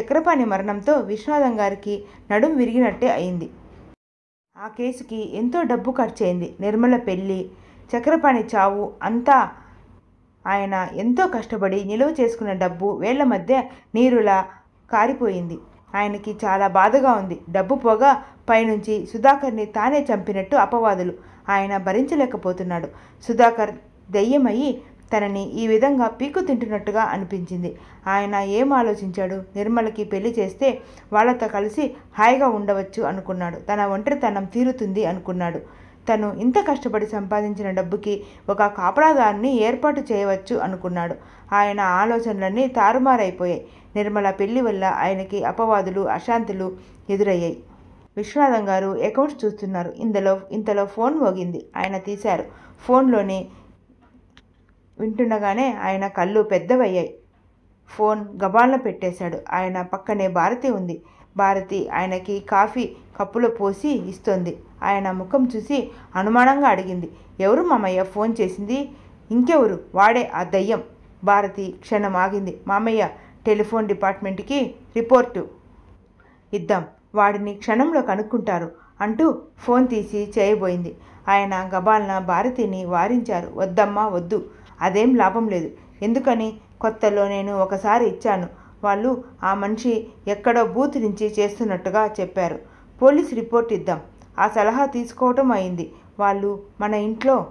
చక్రపాణి మరణంతో విశ్వనాథం గారికి నడుం విరిగినట్టే అయింది. ఆ కేసుకి ఎంతో డబ్బు ఖర్చయింది. నిర్మల పెళ్ళి చక్రపాణి చావు అంతా ఆయన ఎంతో కష్టపడి నిలువ చేసుకున్న డబ్బు వేళ్ళ మధ్య నీరులా కారిపోయింది. ఆయనకి చాలా బాధగా ఉంది. డబ్బు పోగా పైనుంచి సుధాకర్ని తానే చంపినట్టు అపవాదులు ఆయన భరించలేకపోతున్నాడు. సుధాకర్ దయ్యమయ్యి తనని ఈ విధంగా పీకు తింటున్నట్టుగా అనిపించింది. ఆయన ఏం ఆలోచించాడు? నిర్మలకి పెళ్ళి చేస్తే వాళ్ళతో కలిసి హాయిగా ఉండవచ్చు అనుకున్నాడు. తన ఒంటరితనం తీరుతుంది అనుకున్నాడు. తను ఇంత కష్టపడి సంపాదించిన డబ్బుకి ఒక కాపలాదారిని ఏర్పాటు చేయవచ్చు అనుకున్నాడు. ఆయన ఆలోచనలన్నీ తారుమారైపోయాయి. నిర్మల పెళ్ళి వల్ల ఆయనకి అపవాదులు అశాంతులు ఎదురయ్యాయి. విశ్వనాథం గారు అకౌంట్స్ చూస్తున్నారు. ఇందులో ఇంతలో ఫోన్ మోగింది. ఆయన తీశారు. ఫోన్లోని వింటుండగానే ఆయన కళ్ళు పెద్దవయ్యాయి. ఫోన్ గబాలను పెట్టేశాడు. ఆయన పక్కనే భారతి ఉంది. భారతి ఆయనకి కాఫీ కప్పులో పోసి ఇస్తోంది. ఆయన ముఖం చూసి అనుమానంగా అడిగింది. ఎవరు మామయ్య ఫోన్ చేసింది? ఇంకెవరు? వాడే ఆ దయ్యం. భారతి క్షణం ఆగింది. మామయ్య టెలిఫోన్ డిపార్ట్మెంట్కి రిపోర్టు ఇద్దాం. వాడిని క్షణంలో కనుక్కుంటారు అంటూ ఫోన్ తీసి చేయబోయింది. ఆయన గబాల్న భారతిని వారించారు. వద్దమ్మా వద్దు. అదేం లాభం లేదు. ఎందుకని? కొత్తలో నేను ఒకసారి ఇచ్చాను. వాళ్ళు ఆ మనిషి ఎక్కడో బూత్ నుంచి చేస్తున్నట్టుగా చెప్పారు. పోలీస్ రిపోర్ట్ ఇద్దాం. ఆ సలహా తీసుకోవటం అయింది. వాళ్ళు మన ఇంట్లో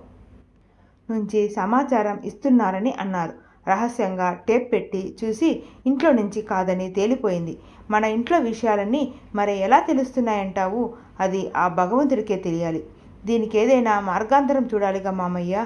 నుంచి సమాచారం ఇస్తున్నారని అన్నారు. రహస్యంగా టేప్ పెట్టి చూసి ఇంట్లో నుంచి కాదని తేలిపోయింది. మన ఇంట్లో విషయాలన్నీ మరి ఎలా తెలుస్తున్నాయంటావు? అది ఆ భగవంతుడికే తెలియాలి. దీనికి ఏదైనా మార్గాంతరం చూడాలిగా మామయ్య.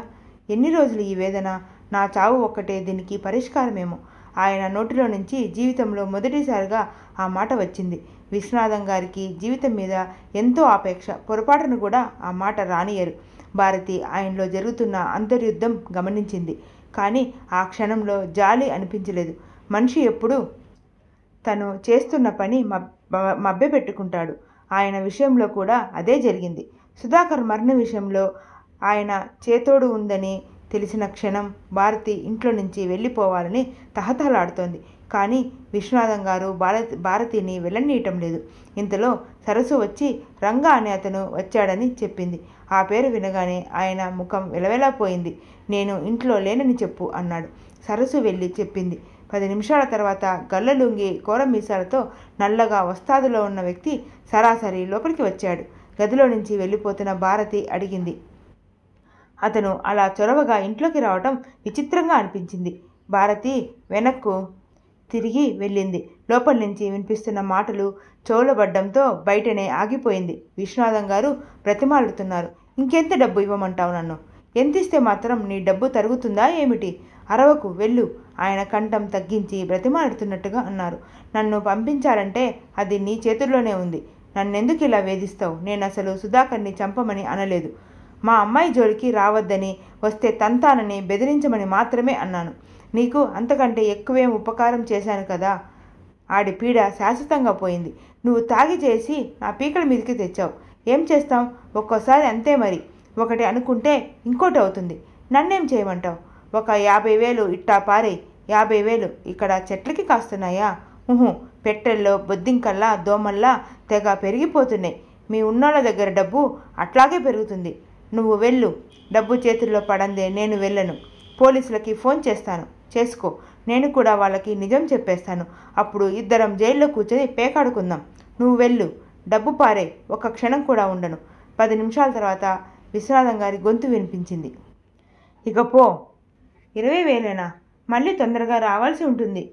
ఎన్ని రోజులు ఈ వేదన? నా చావు ఒక్కటే దీనికి పరిష్కారమేమో? ఆయన నోటిలో నుంచి జీవితంలో మొదటిసారిగా ఆ మాట వచ్చింది. విశ్వనాథం గారికి జీవితం మీద ఎంతో ఆపేక్ష. పొరపాటును కూడా ఆ మాట రానియరు భారతి ఆయనలో జరుగుతున్న అంతర్యుద్ధం గమనించింది. కానీ ఆ క్షణంలో జాలి అనిపించలేదు. మనిషి ఎప్పుడూ తను చేస్తున్న పని మబ్బె పెట్టుకుంటాడు ఆయన విషయంలో కూడా అదే జరిగింది. సుధాకర్ మరణ విషయంలో ఆయన చేతోడు ఉందని తెలిసిన క్షణం భారతి ఇంట్లో నుంచి వెళ్ళిపోవాలని తహతహలాడుతోంది. కానీ విశ్వనాథం గారు భారతి భారతిని వెళ్ళనీయటం లేదు. ఇంతలో సరస్సు వచ్చి రంగా అనే అతను వచ్చాడని చెప్పింది. ఆ పేరు వినగానే ఆయన ముఖం వెలవెలాపోయింది. నేను ఇంట్లో లేనని చెప్పు అన్నాడు. సరస్సు వెళ్ళి చెప్పింది. పది నిమిషాల తర్వాత గల్లలుంగి కోర మీసాలతో నల్లగా వస్తాదులో ఉన్న వ్యక్తి సరాసరి లోపలికి వచ్చాడు. గదిలో నుంచి వెళ్ళిపోతున్న భారతి అడిగింది. అతను అలా చొరవగా ఇంట్లోకి రావటం విచిత్రంగా అనిపించింది. భారతి వెనక్కు తిరిగి వెళ్ళింది. లోపల నుంచి వినిపిస్తున్న మాటలు చోలబడ్డంతో బయటనే ఆగిపోయింది. విశ్వనాథం గారు బ్రతిమాలుతున్నారు. ఇంకెంత డబ్బు ఇవ్వమంటావు నన్ను? ఎంత ఇస్తే మాత్రం నీ డబ్బు తరుగుతుందా ఏమిటి? అరవకు వెళ్ళు. ఆయన కంఠం తగ్గించి బ్రతిమాడుతున్నట్టుగా అన్నారు. నన్ను పంపించాలంటే అది నీ చేతుల్లోనే ఉంది. నన్నెందుకు ఇలా వేధిస్తావు? నేను అసలు సుధాకర్ని చంపమని అనలేదు. మా అమ్మాయి జోలికి రావద్దని వస్తే తంతానని బెదిరించమని మాత్రమే అన్నాను. నీకు అంతకంటే ఎక్కువేం ఉపకారం చేశాను కదా? ఆడి పీడ శాశ్వతంగా పోయింది. నువ్వు తాగి చేసి నా పీకల మీదకి తెచ్చావు. ఏం చేస్తాం? ఒక్కోసారి అంతే మరి. ఒకటి అనుకుంటే ఇంకోటి అవుతుంది. నన్నేం చేయమంటావు? ఒక యాభై వేలు ఇట్టా పారే. యాభై వేలు ఇక్కడ చెట్లకి కాస్తున్నాయా? ఉహు పెట్టెల్లో బొద్దింకల్లా దోమల్లా తెగ పెరిగిపోతున్నాయి. మీ ఉన్నోళ్ళ దగ్గర డబ్బు అట్లాగే పెరుగుతుంది. నువ్వు వెళ్ళు. డబ్బు చేతుల్లో పడందే నేను వెళ్ళను. పోలీసులకి ఫోన్ చేస్తాను. చేసుకో. నేను కూడా వాళ్ళకి నిజం చెప్పేస్తాను. అప్పుడు ఇద్దరం జైల్లో కూర్చొని పేకాడుకుందాం. నువ్వు వెళ్ళు. డబ్బు పారే. ఒక క్షణం కూడా ఉండను. పది నిమిషాల తర్వాత విశ్వనాథం గారి గొంతు వినిపించింది. ఇక పో. ఇరవై వేలేనా? మళ్ళీ తొందరగా రావాల్సి ఉంటుంది.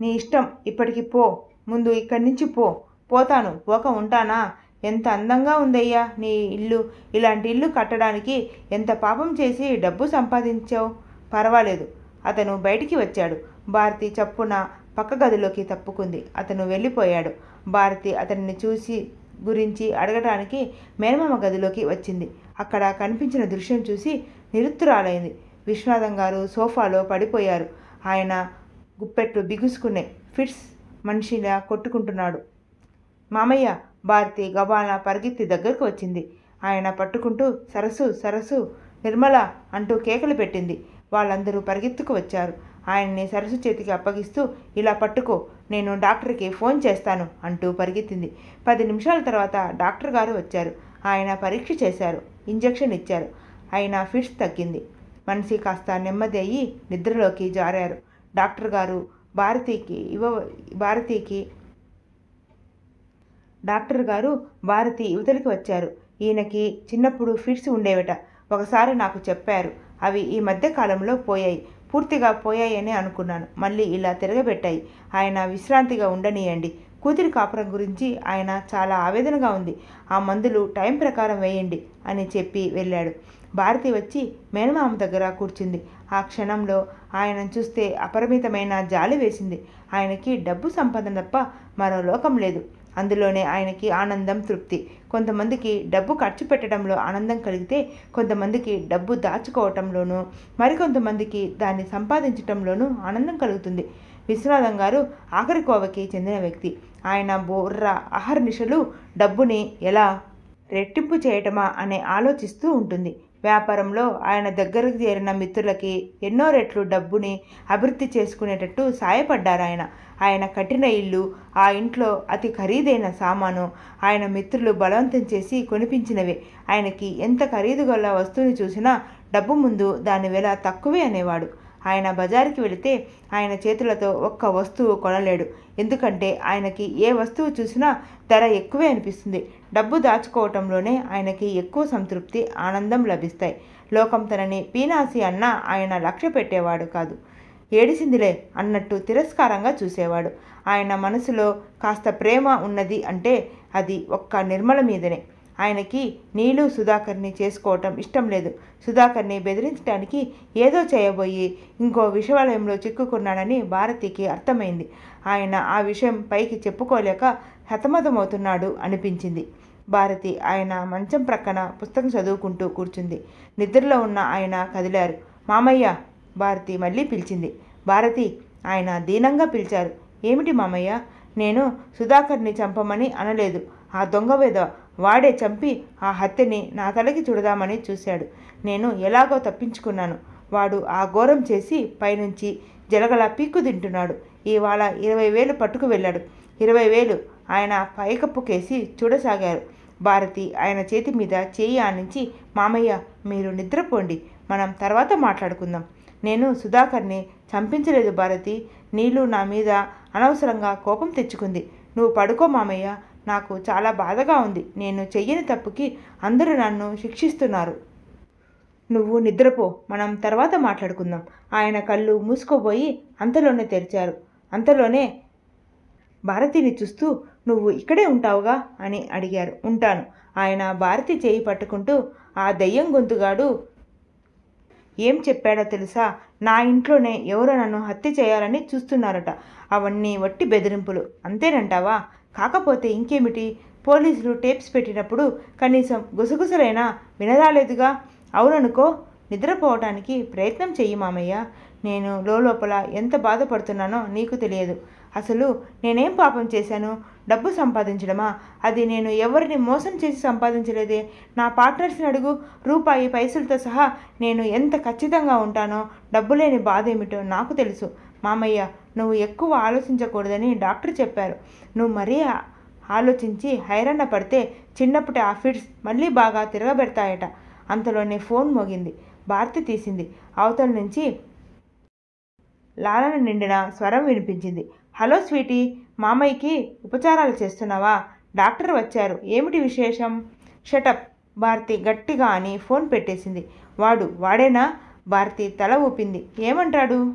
నీ ఇష్టం. ఇప్పటికి పో. ముందు ఇక్కడి నుంచి పో. పోతాను. పోక ఉంటానా? ఎంత అందంగా ఉందయ్యా నీ ఇల్లు. ఇలాంటి ఇల్లు కట్టడానికి ఎంత పాపం చేసి డబ్బు సంపాదించావు? పర్వాలేదు. అతను బయటికి వచ్చాడు. భారతి చప్పున పక్క గదిలోకి తప్పుకుంది. అతను వెళ్ళిపోయాడు. భారతి అతన్ని చూసి గురించి అడగడానికి మేనమామ గదిలోకి వచ్చింది. అక్కడ కనిపించిన దృశ్యం చూసి నిరుత్తురాలైంది విశ్వనాథం గారు సోఫాలో పడిపోయారు. ఆయన గుప్పెట్లు బిగుసుకునే ఫిట్స్ మనిషిలా కొట్టుకుంటున్నాడు. మామయ్య భారతి గబాల పరిగెత్తి దగ్గరకు వచ్చింది. ఆయన పట్టుకుంటూ సరస్సు సరస్సు నిర్మల అంటూ కేకలు పెట్టింది. వాళ్ళందరూ పరిగెత్తుకు వచ్చారు. ఆయన్ని సరస్సు చేతికి అప్పగిస్తూ ఇలా పట్టుకో నేను డాక్టర్కి ఫోన్ చేస్తాను అంటూ పరిగెత్తింది. పది నిమిషాల తర్వాత డాక్టర్ గారు వచ్చారు. ఆయన పరీక్ష చేశారు. ఇంజెక్షన్ ఇచ్చారు. ఆయన ఫిట్స్ తగ్గింది. మనిషి కాస్త నెమ్మది అయ్యి నిద్రలోకి జారారు. డాక్టర్ గారు భారతికి ఇవ్వ భారతికి డాక్టర్ గారు భారతి యువతలికి వచ్చారు. ఈయనకి చిన్నప్పుడు ఫిట్స్ ఉండేవట. ఒకసారి నాకు చెప్పారు. అవి ఈ మధ్య కాలంలో పోయాయి. పూర్తిగా పోయాయని అనుకున్నాను. మళ్ళీ ఇలా తిరగబెట్టాయి. ఆయన విశ్రాంతిగా ఉండనీయండి. కూతురి కాపురం గురించి ఆయన చాలా ఆవేదనగా ఉంది. ఆ మందులు టైం ప్రకారం వేయండి అని చెప్పి వెళ్ళాడు. భారతి వచ్చి మేనమామ దగ్గర కూర్చుంది. ఆ క్షణంలో ఆయనను చూస్తే అపరిమితమైన జాలి వేసింది. ఆయనకి డబ్బు సంపాదన తప్ప మరో లోకం లేదు. అందులోనే ఆయనకి ఆనందం తృప్తి. కొంతమందికి డబ్బు ఖర్చు పెట్టడంలో ఆనందం కలిగితే కొంతమందికి డబ్బు దాచుకోవటంలోనూ మరికొంతమందికి దాన్ని సంపాదించటంలోనూ ఆనందం కలుగుతుంది. విశ్వనాథం గారు ఆఖరి కోవకి చెందిన వ్యక్తి. ఆయన బోర్ర అహర్నిశలు డబ్బుని ఎలా రెట్టింపు చేయటమా అనే ఆలోచిస్తూ ఉంటుంది. వ్యాపారంలో ఆయన దగ్గరకు చేరిన మిత్రులకి ఎన్నో రెట్లు డబ్బుని అభివృద్ధి చేసుకునేటట్టు సాయపడ్డారు ఆయన ఆయన కట్టిన ఇల్లు ఆ ఇంట్లో అతి ఖరీదైన సామాను. ఆయన మిత్రులు బలవంతం చేసి కొనిపించినవే. ఆయనకి ఎంత ఖరీదు గల వస్తువుని చూసినా డబ్బు ముందు దాని వెల తక్కువే అనేవాడు. ఆయన బజారుకి వెళితే ఆయన చేతులతో ఒక్క వస్తువు కొనలేడు. ఎందుకంటే ఆయనకి ఏ వస్తువు చూసినా ధర ఎక్కువే అనిపిస్తుంది. డబ్బు దాచుకోవటంలోనే ఆయనకి ఎక్కువ సంతృప్తి ఆనందం లభిస్తాయి. లోకం తనని పీనాసి అన్న ఆయన లక్ష్య పెట్టేవాడు కాదు. ఏడిసిందిలే అన్నట్టు తిరస్కారంగా చూసేవాడు. ఆయన మనసులో కాస్త ప్రేమ ఉన్నది అంటే అది ఒక్క నిర్మల మీదనే. ఆయనకి నీలు సుధాకర్ని చేసుకోవటం ఇష్టం లేదు. సుధాకర్ని బెదిరించడానికి ఏదో చేయబోయి ఇంకో విషయాలయంలో చిక్కుకున్నాడని భారతికి అర్థమైంది. ఆయన ఆ విషయం పైకి చెప్పుకోలేక హతమతమవుతున్నాడు అనిపించింది. భారతి ఆయన మంచం ప్రక్కన పుస్తకం చదువుకుంటూ కూర్చుంది. నిద్రలో ఉన్న ఆయన కదిలారు. మామయ్య భారతి మళ్ళీ పిలిచింది. భారతి ఆయన దీనంగా పిలిచారు. ఏమిటి మామయ్య? నేను సుధాకర్ని చంపమని అనలేదు. ఆ దొంగ వేద వాడే చంపి ఆ హత్యని నా తలకి చూడదామని చూశాడు. నేను ఎలాగో తప్పించుకున్నాను. వాడు ఆ ఘోరం చేసి పైనుంచి జలగల పీక్కు తింటున్నాడు. ఇవాళ ఇరవై వేలు పట్టుకు వెళ్ళాడు. ఇరవై వేలు ఆయన పైకప్పుకేసి చూడసాగారు. భారతి ఆయన చేతి మీద చేయి ఆనించి మామయ్య మీరు నిద్రపోండి. మనం తర్వాత మాట్లాడుకుందాం. నేను సుధాకర్ని చంపించలేదు భారతి. నీళ్ళు నా మీద అనవసరంగా కోపం తెచ్చుకుంది. నువ్వు పడుకో మామయ్య. నాకు చాలా బాధగా ఉంది. నేను చెయ్యని తప్పుకి అందరూ నన్ను శిక్షిస్తున్నారు. నువ్వు నిద్రపో. మనం తర్వాత మాట్లాడుకుందాం. ఆయన కళ్ళు మూసుకోబోయి అంతలోనే తెరిచారు. అంతలోనే భారతిని చూస్తూ నువ్వు ఇక్కడే ఉంటావుగా? అని అడిగారు. ఉంటాను. ఆయన భారతి చేయి పట్టుకుంటూ ఆ దయ్యం గొంతుగాడు ఏం చెప్పాడో తెలుసా? నా ఇంట్లోనే ఎవరో నన్ను హత్య చేయాలని చూస్తున్నారట. అవన్నీ వట్టి బెదిరింపులు. అంతేనంటావా? కాకపోతే ఇంకేమిటి? పోలీసులు టేప్స్ పెట్టినప్పుడు కనీసం గుసగుసలైనా వినరాలేదుగా? అవుననుకో నిద్రపోవటానికి ప్రయత్నం చెయ్యి మామయ్య. నేను లోపల ఎంత బాధపడుతున్నానో నీకు తెలియదు. అసలు నేనేం పాపం చేశాను? డబ్బు సంపాదించడమా? అది నేను ఎవరిని మోసం చేసి సంపాదించలేదే. నా పార్ట్నర్స్ని అడుగు. రూపాయి పైసలతో సహా నేను ఎంత ఖచ్చితంగా ఉంటానో డబ్బు లేని బాధ ఏమిటో నాకు తెలుసు. మామయ్య నువ్వు ఎక్కువ ఆలోచించకూడదని డాక్టర్ చెప్పారు. నువ్వు మరీ ఆలోచించి హైరాణ పడితే చిన్నప్పటి ఆ ఫిట్స్ మళ్ళీ బాగా తిరగబెడతాయట. అంతలోనే ఫోన్ మోగింది. భారతి తీసింది. అవతల నుంచి లాలన నిండిన స్వరం వినిపించింది. హలో స్వీటీ మామయ్యకి ఉపచారాలు చేస్తున్నావా? డాక్టర్ వచ్చారు. ఏమిటి విశేషం? షటప్ భారతి గట్టిగా అని ఫోన్ పెట్టేసింది. వాడు వాడేనా? భారతి తల ఊపింది. ఏమంటాడు?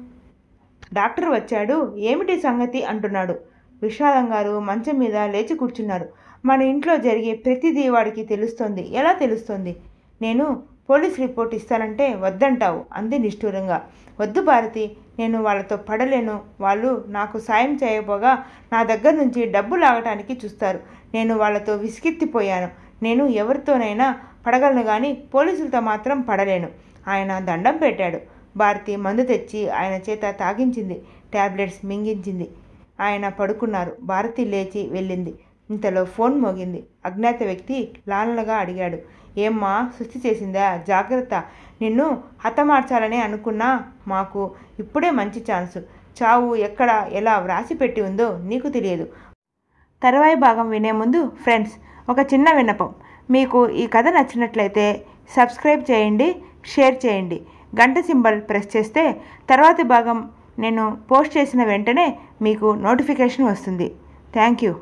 డాక్టర్ వచ్చాడు. ఏమిటి సంగతి? అంటున్నాడు. విషాదం గారు మంచం మీద లేచి కూర్చున్నారు. మన ఇంట్లో జరిగే ప్రతిదీ వాడికి తెలుస్తోంది. ఎలా తెలుస్తోంది? నేను పోలీస్ రిపోర్ట్ ఇస్తానంటే వద్దంటావు అంది నిష్ఠూరంగా. వద్దు భారతి. నేను వాళ్ళతో పడలేను. వాళ్ళు నాకు సాయం చేయబోగా నా దగ్గర నుంచి డబ్బు లాగటానికి చూస్తారు. నేను వాళ్ళతో విసిగెత్తిపోయాను. నేను ఎవరితోనైనా పడగలను కానీ పోలీసులతో మాత్రం పడలేను. ఆయన దండం పెట్టాడు. భారతి మందు తెచ్చి ఆయన చేత తాగించింది. ట్యాబ్లెట్స్ మింగించింది. ఆయన పడుకున్నారు. భారతి లేచి వెళ్ళింది. ఇంతలో ఫోన్ మోగింది. అజ్ఞాత వ్యక్తి లాలనగా అడిగాడు. ఏమ్మా సుస్థి చేసిందా? జాగ్రత్త. నిన్ను హతమార్చాలని అనుకున్నా మాకు ఇప్పుడే మంచి ఛాన్సు. చావు ఎక్కడ ఎలా వ్రాసి పెట్టి ఉందో నీకు తెలియదు. తర్వాయి భాగం వినే ముందు ఫ్రెండ్స్ ఒక చిన్న విన్నపం. మీకు ఈ కథ నచ్చినట్లయితే సబ్స్క్రైబ్ చేయండి షేర్ చేయండి. గంట సింబల్ ప్రెస్ చేస్తే తర్వాతి భాగం నేను పోస్ట్ చేసిన వెంటనే మీకు నోటిఫికేషన్ వస్తుంది. Thank you.